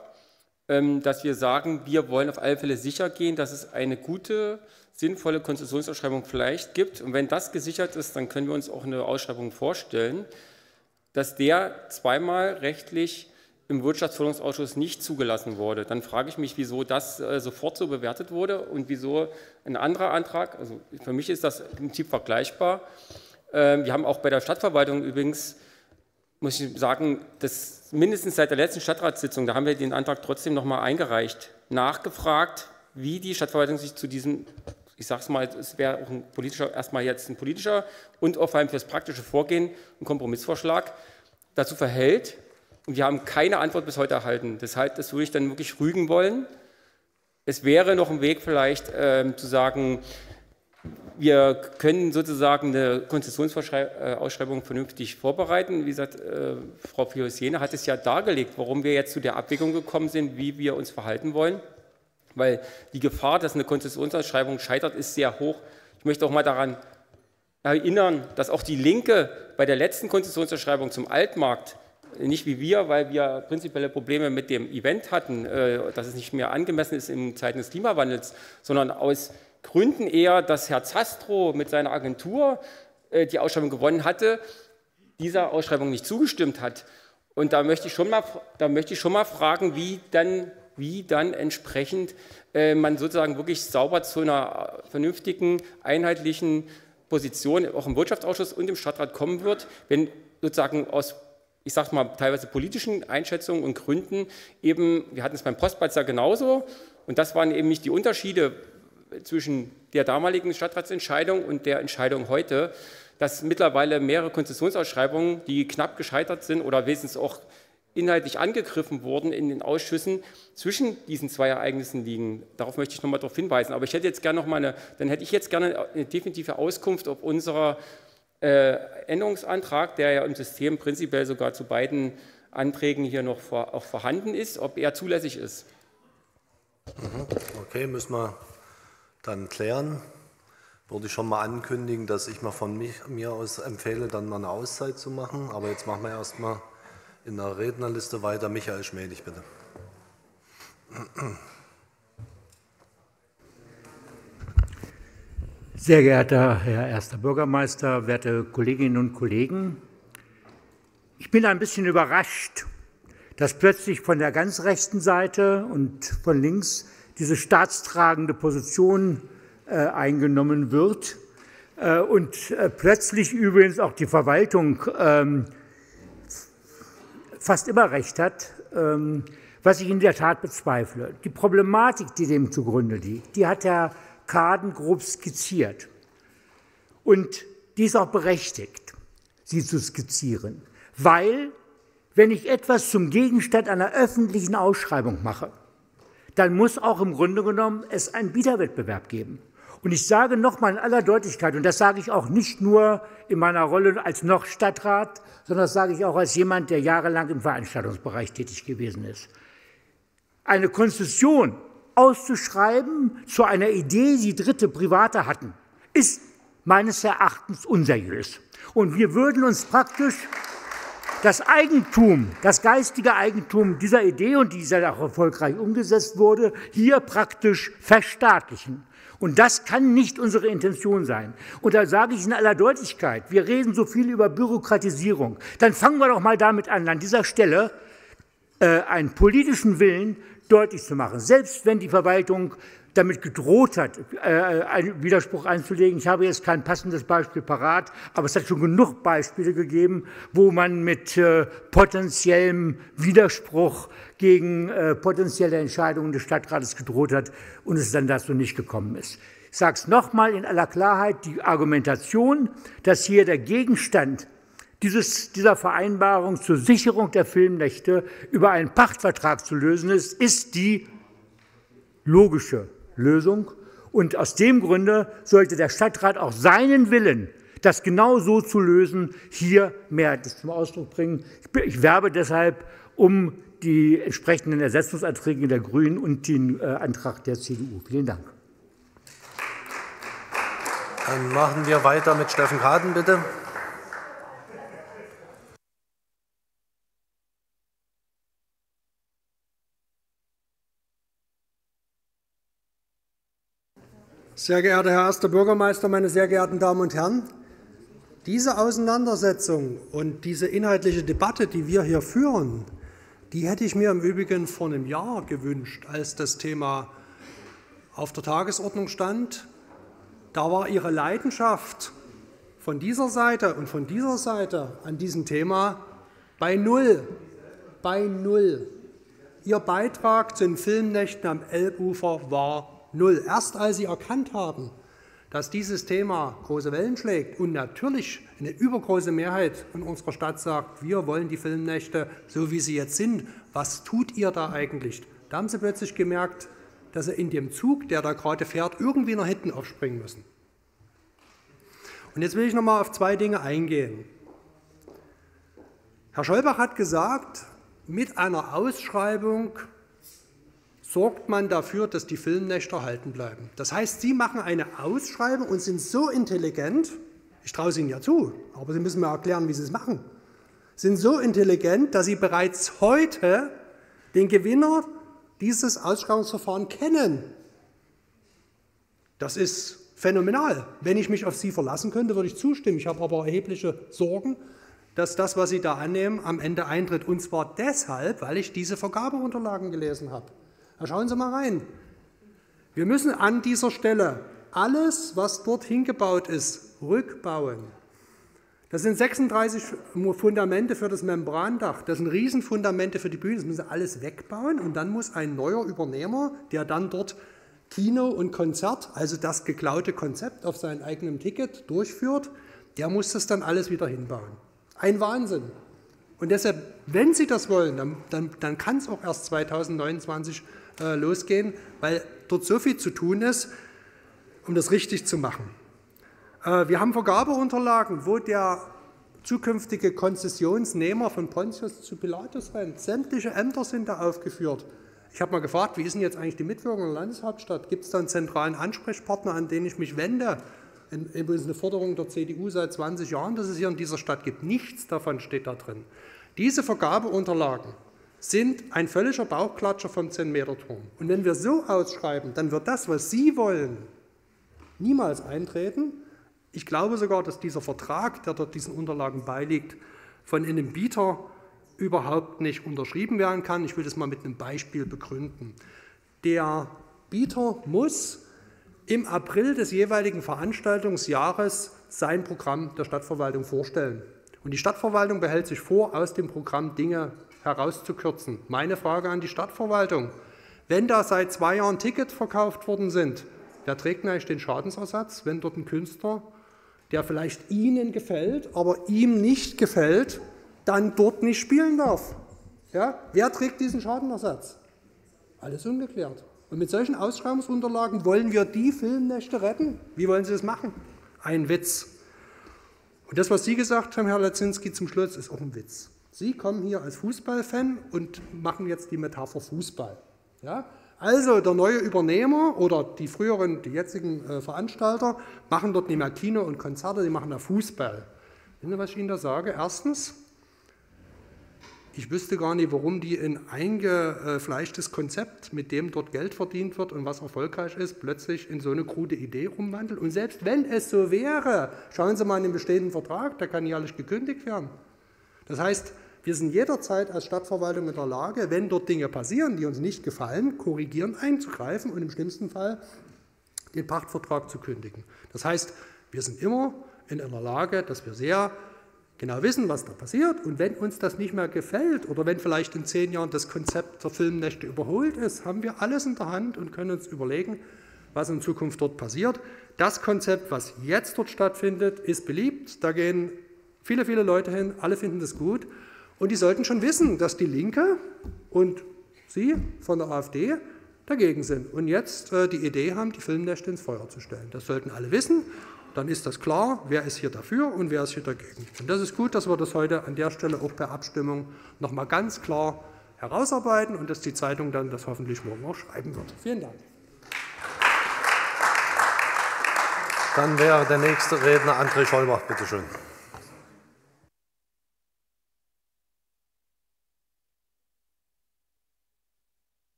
ähm, dass wir sagen, wir wollen auf alle Fälle sicher gehen, dass es eine gute, sinnvolle Konzessionsausschreibung vielleicht gibt. Und wenn das gesichert ist, dann können wir uns auch eine Ausschreibung vorstellen, dass der zweimal rechtlich im Wirtschaftsförderungsausschuss nicht zugelassen wurde. Dann frage ich mich, wieso das äh, sofort so bewertet wurde und wieso ein anderer Antrag, also für mich ist das im Prinzip vergleichbar. Ähm, wir haben auch bei der Stadtverwaltung übrigens, muss ich sagen, das mindestens seit der letzten Stadtratssitzung, da haben wir den Antrag trotzdem nochmal eingereicht, nachgefragt, wie die Stadtverwaltung sich zu diesem, ich sage es mal, es wäre auch ein politischer, erstmal jetzt ein politischer und auch vor allem für das praktische Vorgehen ein Kompromissvorschlag dazu verhält. Und wir haben keine Antwort bis heute erhalten. Deshalb, das würde ich dann wirklich rügen wollen. Es wäre noch ein Weg vielleicht äh, zu sagen, wir können sozusagen eine Konzessionsausschreibung vernünftig vorbereiten. Wie gesagt, äh, Frau Fiosiene hat es ja dargelegt, warum wir jetzt zu der Abwägung gekommen sind, wie wir uns verhalten wollen. Weil die Gefahr, dass eine Konzessionsausschreibung scheitert, ist sehr hoch. Ich möchte auch mal daran erinnern, dass auch die Linke bei der letzten Konzessionsausschreibung zum Altmarkt nicht wie wir, weil wir prinzipielle Probleme mit dem Event hatten, äh, dass es nicht mehr angemessen ist in Zeiten des Klimawandels, sondern aus Gründen eher, dass Herr Zastro mit seiner Agentur äh, die Ausschreibung gewonnen hatte, dieser Ausschreibung nicht zugestimmt hat. Und da möchte ich schon mal, da möchte ich schon mal fragen, wie dann, wie dann entsprechend äh, man sozusagen wirklich sauber zu einer vernünftigen, einheitlichen Position auch im Wirtschaftsausschuss und im Stadtrat kommen wird, wenn sozusagen aus ich sage mal, teilweise politischen Einschätzungen und Gründen eben, wir hatten es beim Postplatz ja genauso, und das waren eben nicht die Unterschiede zwischen der damaligen Stadtratsentscheidung und der Entscheidung heute, dass mittlerweile mehrere Konzessionsausschreibungen, die knapp gescheitert sind oder wenigstens auch inhaltlich angegriffen wurden in den Ausschüssen, zwischen diesen zwei Ereignissen liegen. Darauf möchte ich nochmal darauf hinweisen. Aber ich hätte jetzt gerne noch mal eine, dann hätte ich jetzt gerne eine definitive Auskunft, ob unserer Änderungsantrag, der ja im System prinzipiell sogar zu beiden Anträgen hier noch vor, auch vorhanden ist, ob er zulässig ist. Mhm. Okay, müssen wir dann klären. Würde ich schon mal ankündigen, dass ich mal von mich, mir aus empfehle, dann mal eine Auszeit zu machen. Aber jetzt machen wir erstmal in der Rednerliste weiter. Michael Schmedig, bitte. Sehr geehrter Herr Erster Bürgermeister, werte Kolleginnen und Kollegen, ich bin ein bisschen überrascht, dass plötzlich von der ganz rechten Seite und von links diese staatstragende Position äh, eingenommen wird äh, und äh, plötzlich übrigens auch die Verwaltung ähm, fast immer recht hat, ähm, was ich in der Tat bezweifle. Die Problematik, die dem zugrunde liegt, die hat Herr Kaden grob skizziert. Und die ist auch berechtigt, sie zu skizzieren, weil wenn ich etwas zum Gegenstand einer öffentlichen Ausschreibung mache, dann muss auch im Grunde genommen es einen Wiederwettbewerb geben. Und ich sage nochmal in aller Deutlichkeit, und das sage ich auch nicht nur in meiner Rolle als noch Stadtrat, sondern das sage ich auch als jemand, der jahrelang im Veranstaltungsbereich tätig gewesen ist. Eine Konzession auszuschreiben zu einer Idee, die Dritte Private hatten, ist meines Erachtens unseriös. Und wir würden uns praktisch das Eigentum, das geistige Eigentum dieser Idee und die sehr auch erfolgreich umgesetzt wurde, hier praktisch verstaatlichen. Und das kann nicht unsere Intention sein. Und da sage ich in aller Deutlichkeit, wir reden so viel über Bürokratisierung. Dann fangen wir doch mal damit an, an dieser Stelle äh, einen politischen Willen deutlich zu machen. Selbst wenn die Verwaltung damit gedroht hat, äh, einen Widerspruch einzulegen. Ich habe jetzt kein passendes Beispiel parat, aber es hat schon genug Beispiele gegeben, wo man mit äh, potenziellem Widerspruch gegen äh, potenzielle Entscheidungen des Stadtrates gedroht hat und es dann dazu nicht gekommen ist. Ich sage es nochmal in aller Klarheit, die Argumentation, dass hier der Gegenstand dieses, dieser Vereinbarung zur Sicherung der Filmnächte über einen Pachtvertrag zu lösen ist, ist die logische Lösung. Und aus dem Grunde sollte der Stadtrat auch seinen Willen, das genau so zu lösen, hier mehrheitlich zum Ausdruck bringen. Ich werbe deshalb um die entsprechenden Ersetzungsanträge der Grünen und den äh, Antrag der CDU. Vielen Dank. Dann machen wir weiter mit Steffen Kaden, bitte. Sehr geehrter Herr Erster Bürgermeister, meine sehr geehrten Damen und Herren! Diese Auseinandersetzung und diese inhaltliche Debatte, die wir hier führen, die hätte ich mir im Übrigen vor einem Jahr gewünscht, als das Thema auf der Tagesordnung stand. Da war Ihre Leidenschaft von dieser Seite und von dieser Seite an diesem Thema bei Null. Bei Null. Ihr Beitrag zu den Filmnächten am Elbufer war null. Erst als sie erkannt haben, dass dieses Thema große Wellen schlägt und natürlich eine übergroße Mehrheit in unserer Stadt sagt, wir wollen die Filmnächte so, wie sie jetzt sind, was tut ihr da eigentlich? Da haben sie plötzlich gemerkt, dass sie in dem Zug, der da gerade fährt, irgendwie nach hinten aufspringen müssen. Und jetzt will ich noch mal auf zwei Dinge eingehen. Herr Scholbach hat gesagt, mit einer Ausschreibung sorgt man dafür, dass die Filmnächte erhalten bleiben. Das heißt, Sie machen eine Ausschreibung und sind so intelligent, ich traue es Ihnen ja zu, aber Sie müssen mir erklären, wie Sie es machen, sind so intelligent, dass Sie bereits heute den Gewinner dieses Ausschreibungsverfahrens kennen. Das ist phänomenal. Wenn ich mich auf Sie verlassen könnte, würde ich zustimmen. Ich habe aber erhebliche Sorgen, dass das, was Sie da annehmen, am Ende eintritt. Und zwar deshalb, weil ich diese Vergabeunterlagen gelesen habe. Da schauen Sie mal rein. Wir müssen an dieser Stelle alles, was dort hingebaut ist, rückbauen. Das sind 36 Fundamente für das Membrandach, das sind Riesenfundamente für die Bühne, das müssen Sie alles wegbauen und dann muss ein neuer Übernehmer, der dann dort Kino und Konzert, also das geklaute Konzept auf seinem eigenen Ticket durchführt, der muss das dann alles wieder hinbauen. Ein Wahnsinn. Und deshalb, wenn Sie das wollen, dann, dann, dann kann es auch erst 2029 äh, losgehen, weil dort so viel zu tun ist, um das richtig zu machen. Äh, wir haben Vergabeunterlagen, wo der zukünftige Konzessionsnehmer von Pontius zu Pilatus rennt. Sämtliche Ämter sind da aufgeführt. Ich habe mal gefragt, wie ist denn jetzt eigentlich die Mitwirkung der Landeshauptstadt? Gibt es da einen zentralen Ansprechpartner, an den ich mich wende? Übrigens eine Forderung der CDU seit 20 Jahren, dass es hier in dieser Stadt gibt. Nichts davon steht da drin. Diese Vergabeunterlagen sind ein völliger Bauchklatscher vom 10-Meter-Turm. Und wenn wir so ausschreiben, dann wird das, was Sie wollen, niemals eintreten. Ich glaube sogar, dass dieser Vertrag, der dort diesen Unterlagen beiliegt, von einem Bieter überhaupt nicht unterschrieben werden kann. Ich will das mal mit einem Beispiel begründen. Der Bieter muss im April des jeweiligen Veranstaltungsjahres sein Programm der Stadtverwaltung vorstellen. Und die Stadtverwaltung behält sich vor, aus dem Programm Dinge herauszukürzen. Meine Frage an die Stadtverwaltung. Wenn da seit zwei Jahren Tickets verkauft worden sind, wer trägt eigentlich den Schadensersatz, wenn dort ein Künstler, der vielleicht Ihnen gefällt, aber ihm nicht gefällt, dann dort nicht spielen darf? Ja? Wer trägt diesen Schadenersatz? Alles ungeklärt. Und mit solchen Ausschreibungsunterlagen wollen wir die Filmnächte retten? Wie wollen Sie das machen? Ein Witz. Und das, was Sie gesagt haben, Herr Lazinski, zum Schluss, ist auch ein Witz. Sie kommen hier als Fußballfan und machen jetzt die Metapher Fußball. Ja? Also der neue Übernehmer oder die früheren, die jetzigen äh, Veranstalter machen dort nicht mehr Kino und Konzerte, die machen da Fußball. Wissen Sie, was ich Ihnen da sage? Erstens, ich wüsste gar nicht, warum die ein eingefleischtes Konzept, mit dem dort Geld verdient wird und was erfolgreich ist, plötzlich in so eine krude Idee umwandeln. Und selbst wenn es so wäre, schauen Sie mal in den bestehenden Vertrag, der kann jährlich gekündigt werden. Das heißt, wir sind jederzeit als Stadtverwaltung in der Lage, wenn dort Dinge passieren, die uns nicht gefallen, korrigierend einzugreifen und im schlimmsten Fall den Pachtvertrag zu kündigen. Das heißt, wir sind immer in einer Lage, dass wir sehr genau wissen, was da passiert. Und wenn uns das nicht mehr gefällt oder wenn vielleicht in zehn Jahren das Konzept der Filmnächte überholt ist, haben wir alles in der Hand und können uns überlegen, was in Zukunft dort passiert. Das Konzept, was jetzt dort stattfindet, ist beliebt. Da gehen Viele, viele Leute hin, alle finden das gut. Und die sollten schon wissen, dass die Linke und Sie von der AfD dagegen sind und jetzt äh, die Idee haben, die Filmnächte ins Feuer zu stellen. Das sollten alle wissen. Dann ist das klar, wer ist hier dafür und wer ist hier dagegen. Und das ist gut, dass wir das heute an der Stelle auch per Abstimmung nochmal ganz klar herausarbeiten und dass die Zeitung dann das hoffentlich morgen auch schreiben wird. Vielen Dank. Dann wäre der nächste Redner André Schollbach, bitte schön.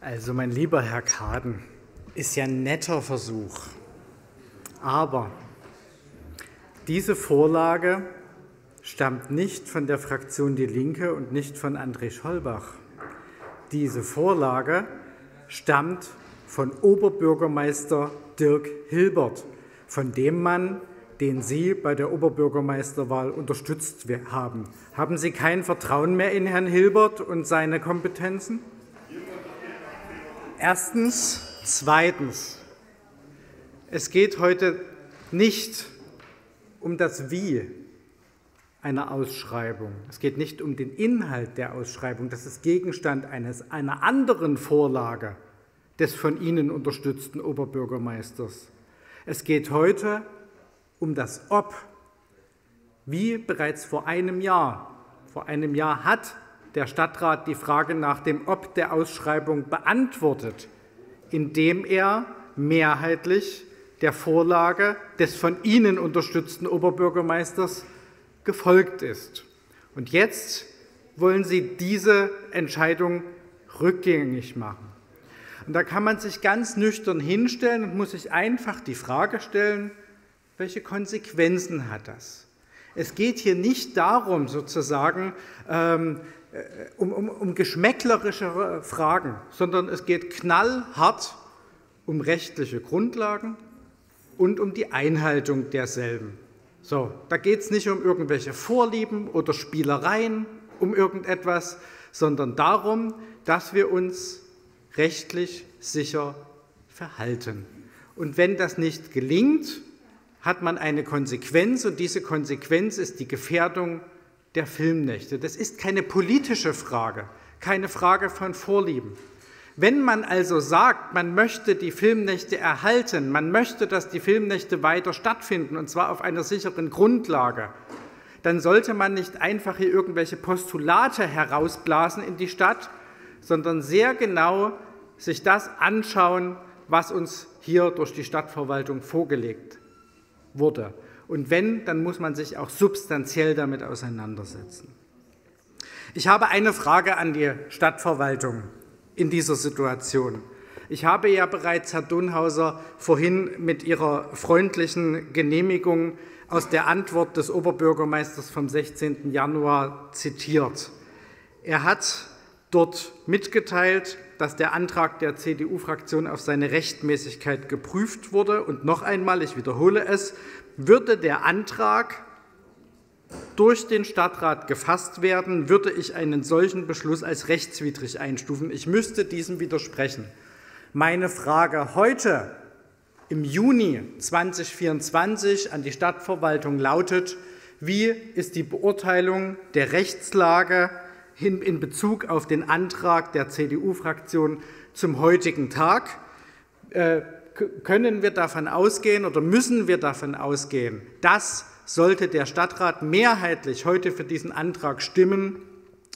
Also mein lieber Herr Kaden, ist ja ein netter Versuch. Aber diese Vorlage stammt nicht von der Fraktion Die Linke und nicht von André Schollbach. Diese Vorlage stammt von Oberbürgermeister Dirk Hilbert, von dem Mann, den Sie bei der Oberbürgermeisterwahl unterstützt haben. Haben Sie kein Vertrauen mehr in Herrn Hilbert und seine Kompetenzen? Erstens. Zweitens. Es geht heute nicht um das Wie einer Ausschreibung. Es geht nicht um den Inhalt der Ausschreibung. Das ist Gegenstand eines, einer anderen Vorlage des von Ihnen unterstützten Oberbürgermeisters. Es geht heute um das Ob. Wie bereits vor einem Jahr. Vor einem Jahr hat der Stadtrat die Frage nach dem Ob der Ausschreibung beantwortet, indem er mehrheitlich der Vorlage des von Ihnen unterstützten Oberbürgermeisters gefolgt ist. Und jetzt wollen Sie diese Entscheidung rückgängig machen. Und da kann man sich ganz nüchtern hinstellen und muss sich einfach die Frage stellen, welche Konsequenzen hat das? Es geht hier nicht darum, sozusagen ähm, äh, um, um, um geschmäcklerische Fragen, sondern es geht knallhart um rechtliche Grundlagen und um die Einhaltung derselben. So, da geht es nicht um irgendwelche Vorlieben oder Spielereien, um irgendetwas, sondern darum, dass wir uns rechtlich sicher verhalten. Und wenn das nicht gelingt, hat man eine Konsequenz und diese Konsequenz ist die Gefährdung der Filmnächte. Das ist keine politische Frage, keine Frage von Vorlieben. Wenn man also sagt, man möchte die Filmnächte erhalten, man möchte, dass die Filmnächte weiter stattfinden, und zwar auf einer sicheren Grundlage, dann sollte man nicht einfach hier irgendwelche Postulate herausblasen in die Stadt, sondern sehr genau sich das anschauen, was uns hier durch die Stadtverwaltung vorgelegt wurde. Und wenn, dann muss man sich auch substanziell damit auseinandersetzen. Ich habe eine Frage an die Stadtverwaltung in dieser Situation. Ich habe ja bereits Herr Dunhauser vorhin mit Ihrer freundlichen Genehmigung aus der Antwort des Oberbürgermeisters vom 16. Januar zitiert. Er hat dort mitgeteilt, dass der Antrag der CDU-Fraktion auf seine Rechtmäßigkeit geprüft wurde. Und noch einmal, ich wiederhole es, würde der Antrag durch den Stadtrat gefasst werden, würde ich einen solchen Beschluss als rechtswidrig einstufen. Ich müsste diesem widersprechen. Meine Frage heute im Juni 2024 an die Stadtverwaltung lautet, wie ist die Beurteilung der Rechtslage in Bezug auf den Antrag der CDU-Fraktion zum heutigen Tag? Können wir davon ausgehen oder müssen wir davon ausgehen, dass sollte der Stadtrat mehrheitlich heute für diesen Antrag stimmen,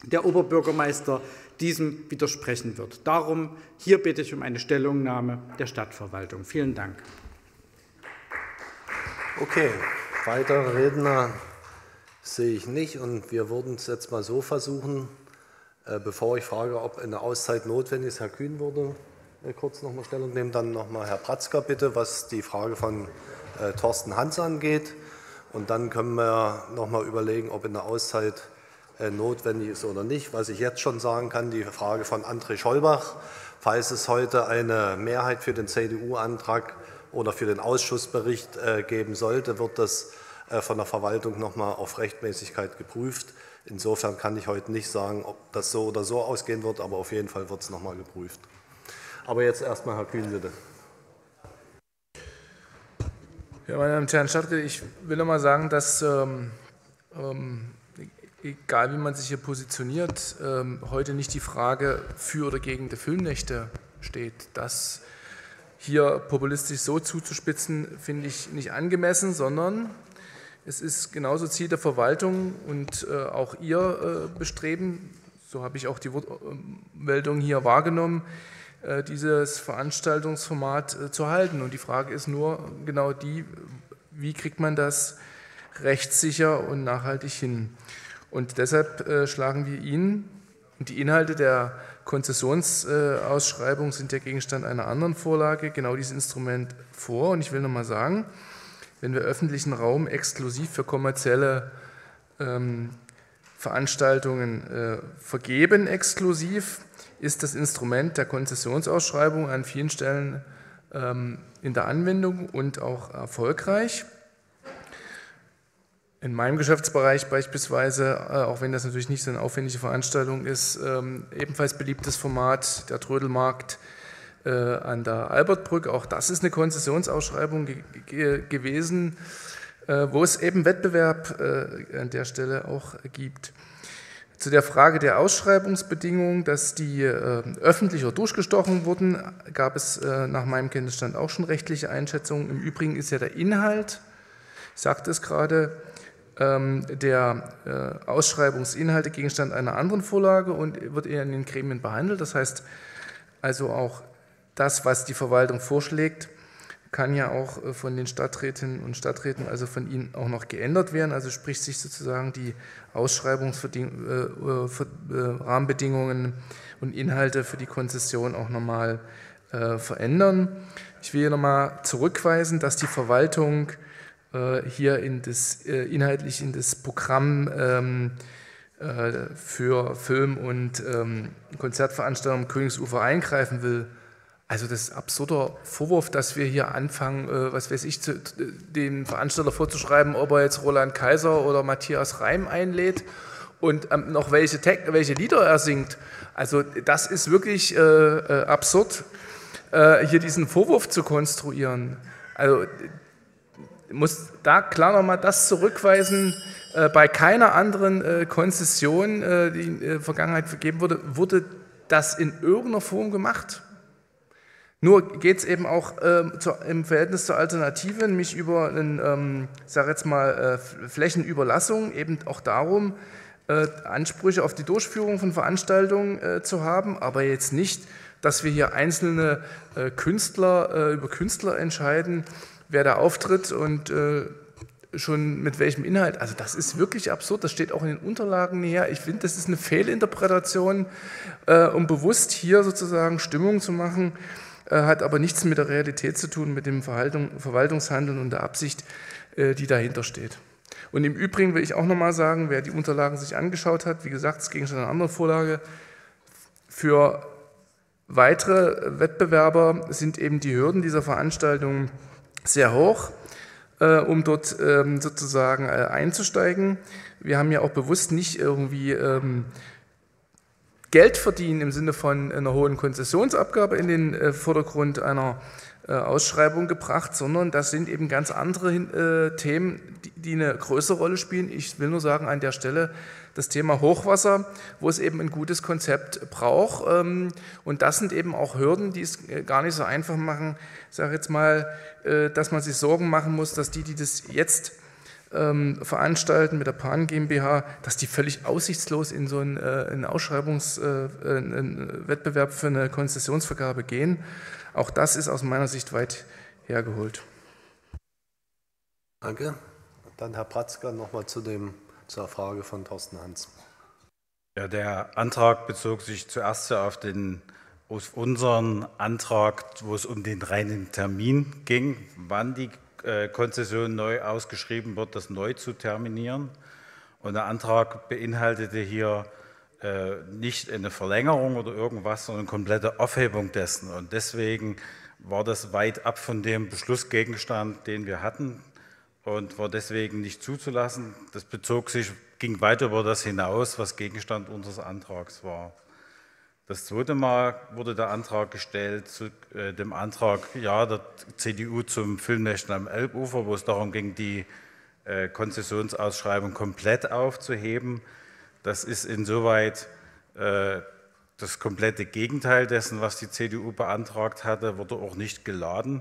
der Oberbürgermeister diesem widersprechen wird. Darum hier bitte ich um eine Stellungnahme der Stadtverwaltung. Vielen Dank. Okay, weitere Redner sehe ich nicht und wir würden es jetzt mal so versuchen, äh, bevor ich frage, ob eine Auszeit notwendig ist. Herr Kühn würde äh, kurz noch mal Stellung nehmen. Dann noch mal Herr Pratzker bitte, was die Frage von äh, Thorsten Hans angeht. Und dann können wir noch mal überlegen, ob eine Auszeit äh, notwendig ist oder nicht. Was ich jetzt schon sagen kann, die Frage von André Schollbach, falls es heute eine Mehrheit für den CDU-Antrag oder für den Ausschussbericht äh, geben sollte, wird das äh, von der Verwaltung noch mal auf Rechtmäßigkeit geprüft. Insofern kann ich heute nicht sagen, ob das so oder so ausgehen wird, aber auf jeden Fall wird es noch mal geprüft. Aber jetzt erstmal Herr Kühn, bitte. Ja, meine Damen und Herren Stadträte, ich will noch mal sagen, dass ähm, ähm, egal wie man sich hier positioniert, ähm, heute nicht die Frage für oder gegen die Filmnächte steht. Das hier populistisch so zuzuspitzen, finde ich nicht angemessen, sondern es ist genauso Ziel der Verwaltung und äh, auch ihr äh, Bestreben, so habe ich auch die Wortmeldung hier wahrgenommen, dieses Veranstaltungsformat äh, zu halten. Und die Frage ist nur genau die, wie kriegt man das rechtssicher und nachhaltig hin. Und deshalb äh, schlagen wir Ihnen, und die Inhalte der Konzessionsausschreibung sind der Gegenstand einer anderen Vorlage, genau dieses Instrument vor. Und ich will nochmal sagen, wenn wir öffentlichen Raum exklusiv für kommerzielle ähm, Veranstaltungen äh, vergeben, exklusiv, ist das Instrument der Konzessionsausschreibung an vielen Stellen ähm, in der Anwendung und auch erfolgreich. In meinem Geschäftsbereich beispielsweise, äh, auch wenn das natürlich nicht so eine aufwendige Veranstaltung ist, ähm, ebenfalls beliebtes Format, der Trödelmarkt äh, an der Albertbrücke. Auch das ist eine Konzessionsausschreibung gewesen, äh, wo es eben Wettbewerb an der Stelle auch gibt. Zu der Frage der Ausschreibungsbedingungen, dass die äh, öffentlich oder durchgestochen wurden, gab es äh, nach meinem Kenntnisstand auch schon rechtliche Einschätzungen. Im Übrigen ist ja der Inhalt, ich sagte es gerade, ähm, der äh, Ausschreibungsinhalte Gegenstand einer anderen Vorlage und wird in den Gremien behandelt. Das heißt also auch das, was die Verwaltung vorschlägt, kann ja auch äh, von den Stadträtinnen und Stadträten, also von Ihnen auch noch geändert werden. Also spricht sich sozusagen die Ausschreibungsrahmenbedingungen äh, äh, und Inhalte für die Konzession auch nochmal verändern. Ich will hier nochmal zurückweisen, dass die Verwaltung hier in das, inhaltlich in das Programm ähm, für Film- und ähm, Konzertveranstaltungen Königsufer eingreifen will. Also das ist ein absurder Vorwurf, dass wir hier anfangen, äh, was weiß ich, zu, dem Veranstalter vorzuschreiben, ob er jetzt Roland Kaiser oder Matthias Reim einlädt und ähm, noch welche, welche Lieder er singt. Also das ist wirklich äh, äh, absurd, äh, hier diesen Vorwurf zu konstruieren. Also muss da klar nochmal das zurückweisen, äh, bei keiner anderen äh, Konzession, die in der Vergangenheit vergeben wurde, wurde das in irgendeiner Form gemacht. Nur geht es eben auch äh, zu, im Verhältnis zur Alternative, nämlich über einen, ähm, äh, Flächenüberlassung, eben auch darum, äh, Ansprüche auf die Durchführung von Veranstaltungen äh, zu haben, aber jetzt nicht, dass wir hier einzelne äh, Künstler äh, über Künstler entscheiden, wer da auftritt und schon mit welchem Inhalt. Also das ist wirklich absurd, das steht auch in den Unterlagen her. Ich finde, das ist eine Fehlinterpretation, um bewusst hier sozusagen Stimmung zu machen äh, hat aber nichts mit der Realität zu tun, mit dem Verwaltungshandeln und der Absicht, äh, die dahinter steht. Und im Übrigen will ich auch nochmal sagen, wer die Unterlagen sich angeschaut hat, wie gesagt, es ging schon einer anderen Vorlage, für weitere Wettbewerber sind eben die Hürden dieser Veranstaltung sehr hoch, äh, um dort ähm, sozusagen einzusteigen. Wir haben ja auch bewusst nicht irgendwie ähm, Geld verdienen im Sinne von einer hohen Konzessionsabgabe in den äh, Vordergrund einer äh, Ausschreibung gebracht, sondern das sind eben ganz andere äh, Themen, die eine größere Rolle spielen. Ich will nur sagen, an der Stelle das Thema Hochwasser, wo es eben ein gutes Konzept braucht. Ähm, und das sind eben auch Hürden, die es gar nicht so einfach machen, ich sage jetzt mal, dass man sich Sorgen machen muss, dass die, die das jetzt ähm, veranstalten mit der Pan GmbH, dass die völlig aussichtslos in so einen, äh, einen Ausschreibungswettbewerb äh, für eine Konzessionsvergabe gehen. Auch das ist aus meiner Sicht weit hergeholt. Danke. Dann Herr Pratzker nochmal zu dem, zur Frage von Thorsten Hans. Ja, der Antrag bezog sich zuerst auf den auf unseren Antrag, wo es um den reinen Termin ging, wann die Konzession neu ausgeschrieben wird, das neu zu terminieren. Und der Antrag beinhaltete hier äh, nicht eine Verlängerung oder irgendwas, sondern eine komplette Aufhebung dessen. Und deswegen war das weit ab von dem Beschlussgegenstand, den wir hatten und war deswegen nicht zuzulassen. Das bezog sich, ging weit über das hinaus, was Gegenstand unseres Antrags war. Das zweite Mal wurde der Antrag gestellt zu äh, dem Antrag ja, der CDU zum Filmnächten am Elbufer, wo es darum ging, die äh, Konzessionsausschreibung komplett aufzuheben. Das ist insoweit äh, das komplette Gegenteil dessen, was die CDU beantragt hatte, wurde auch nicht geladen.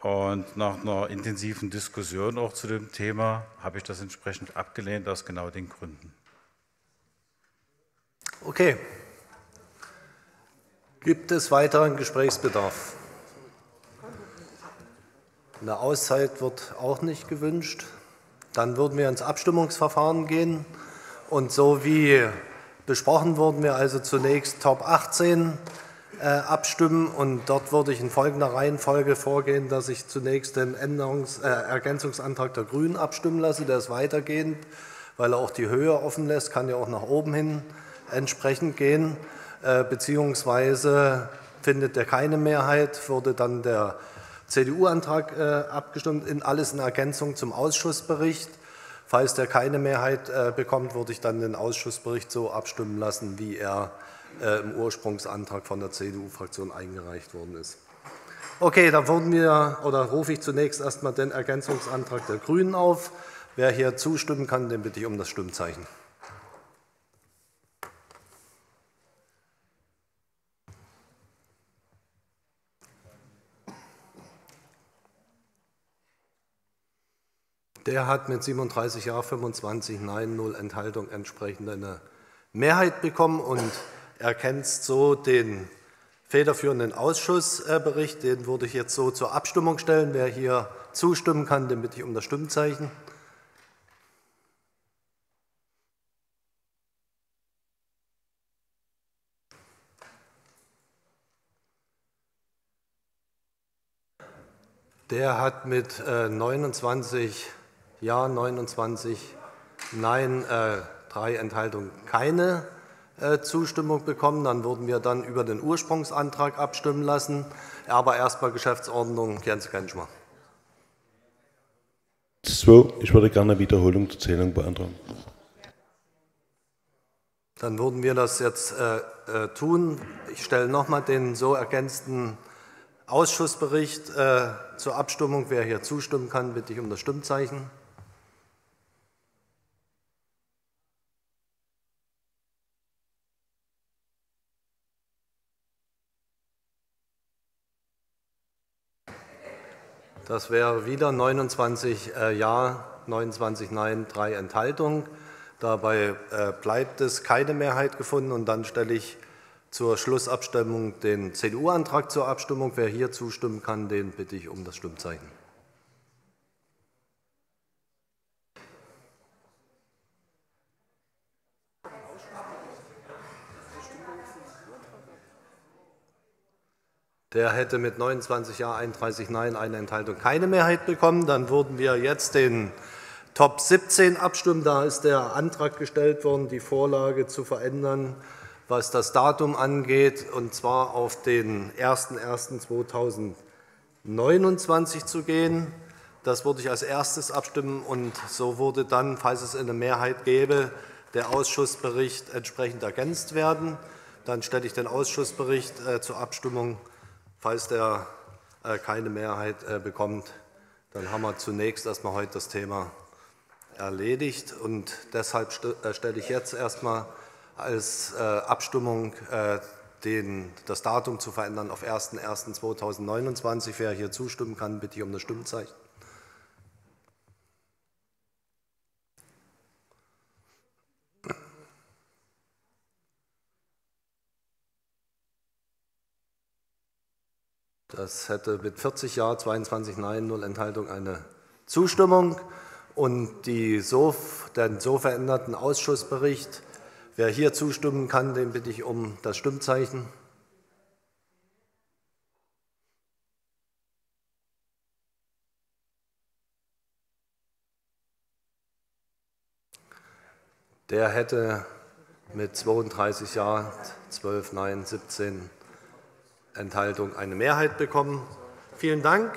Und nach einer intensiven Diskussion auch zu dem Thema habe ich das entsprechend abgelehnt, aus genau den Gründen. Okay. Gibt es weiteren Gesprächsbedarf? Eine Auszeit wird auch nicht gewünscht. Dann würden wir ins Abstimmungsverfahren gehen. Und so wie besprochen wurden wir also zunächst Top 18 äh, abstimmen. Und dort würde ich in folgender Reihenfolge vorgehen, dass ich zunächst den Änderungs-, äh, Ergänzungsantrag der Grünen abstimmen lasse. Der ist weitergehend, weil er auch die Höhe offen lässt, kann ja auch nach oben hin entsprechend gehen. Äh, beziehungsweise findet er keine Mehrheit, wurde dann der CDU-Antrag äh, abgestimmt, in alles in Ergänzung zum Ausschussbericht. Falls der keine Mehrheit äh, bekommt, würde ich dann den Ausschussbericht so abstimmen lassen, wie er im Ursprungsantrag von der CDU-Fraktion eingereicht worden ist. Okay, dann wir, rufe ich zunächst erstmal den Ergänzungsantrag der Grünen auf. Wer hier zustimmen kann, den bitte ich um das Stimmzeichen. Der hat mit 37 Ja, 25 Nein, 0 Enthaltung entsprechend eine Mehrheit bekommen und ergänzt so den federführenden Ausschussbericht. Den würde ich jetzt so zur Abstimmung stellen. Wer hier zustimmen kann, den bitte ich um das Stimmzeichen. Der hat mit 29 ja, 29 Nein, äh, drei Enthaltungen keine äh, Zustimmung bekommen. Dann würden wir dann über den Ursprungsantrag abstimmen lassen. Aber erstmal Geschäftsordnung, Jens Kentschmer. So, ich würde gerne eine Wiederholung zur Zählung beantragen. Dann würden wir das jetzt äh, äh, tun. Ich stelle nochmal den so ergänzten Ausschussbericht äh, zur Abstimmung. Wer hier zustimmen kann, bitte ich um das Stimmzeichen. Das wäre wieder 29 äh, Ja, 29 Nein, drei Enthaltungen. Dabei äh, bleibt es keine Mehrheit gefunden. Und dann stelle ich zur Schlussabstimmung den CDU-Antrag zur Abstimmung. Wer hier zustimmen kann, den bitte ich um das Stimmzeichen. Der hätte mit 29 Ja, 31 Nein, eine Enthaltung keine Mehrheit bekommen. Dann würden wir jetzt den Top 17 abstimmen. Da ist der Antrag gestellt worden, die Vorlage zu verändern, was das Datum angeht, und zwar auf den 01.01.2029 zu gehen. Das würde ich als erstes abstimmen und so würde dann, falls es eine Mehrheit gäbe, der Ausschussbericht entsprechend ergänzt werden. Dann stelle ich den Ausschussbericht äh, zur Abstimmung Falls der äh, keine Mehrheit äh, bekommt, dann haben wir zunächst erstmal heute das Thema erledigt. Und deshalb äh, stelle ich jetzt erstmal als Abstimmung den, das Datum zu verändern auf 01.01.2029. Wer hier zustimmen kann, bitte ich um das Stimmzeichen. Das hätte mit 40 Ja, 22 Nein, 0 Enthaltung eine Zustimmung. Und die so, den so veränderten Ausschussbericht, wer hier zustimmen kann, den bitte ich um das Stimmzeichen. Der hätte mit 32 Ja, 12 Nein, 17 Enthaltung eine Mehrheit bekommen. Vielen Dank.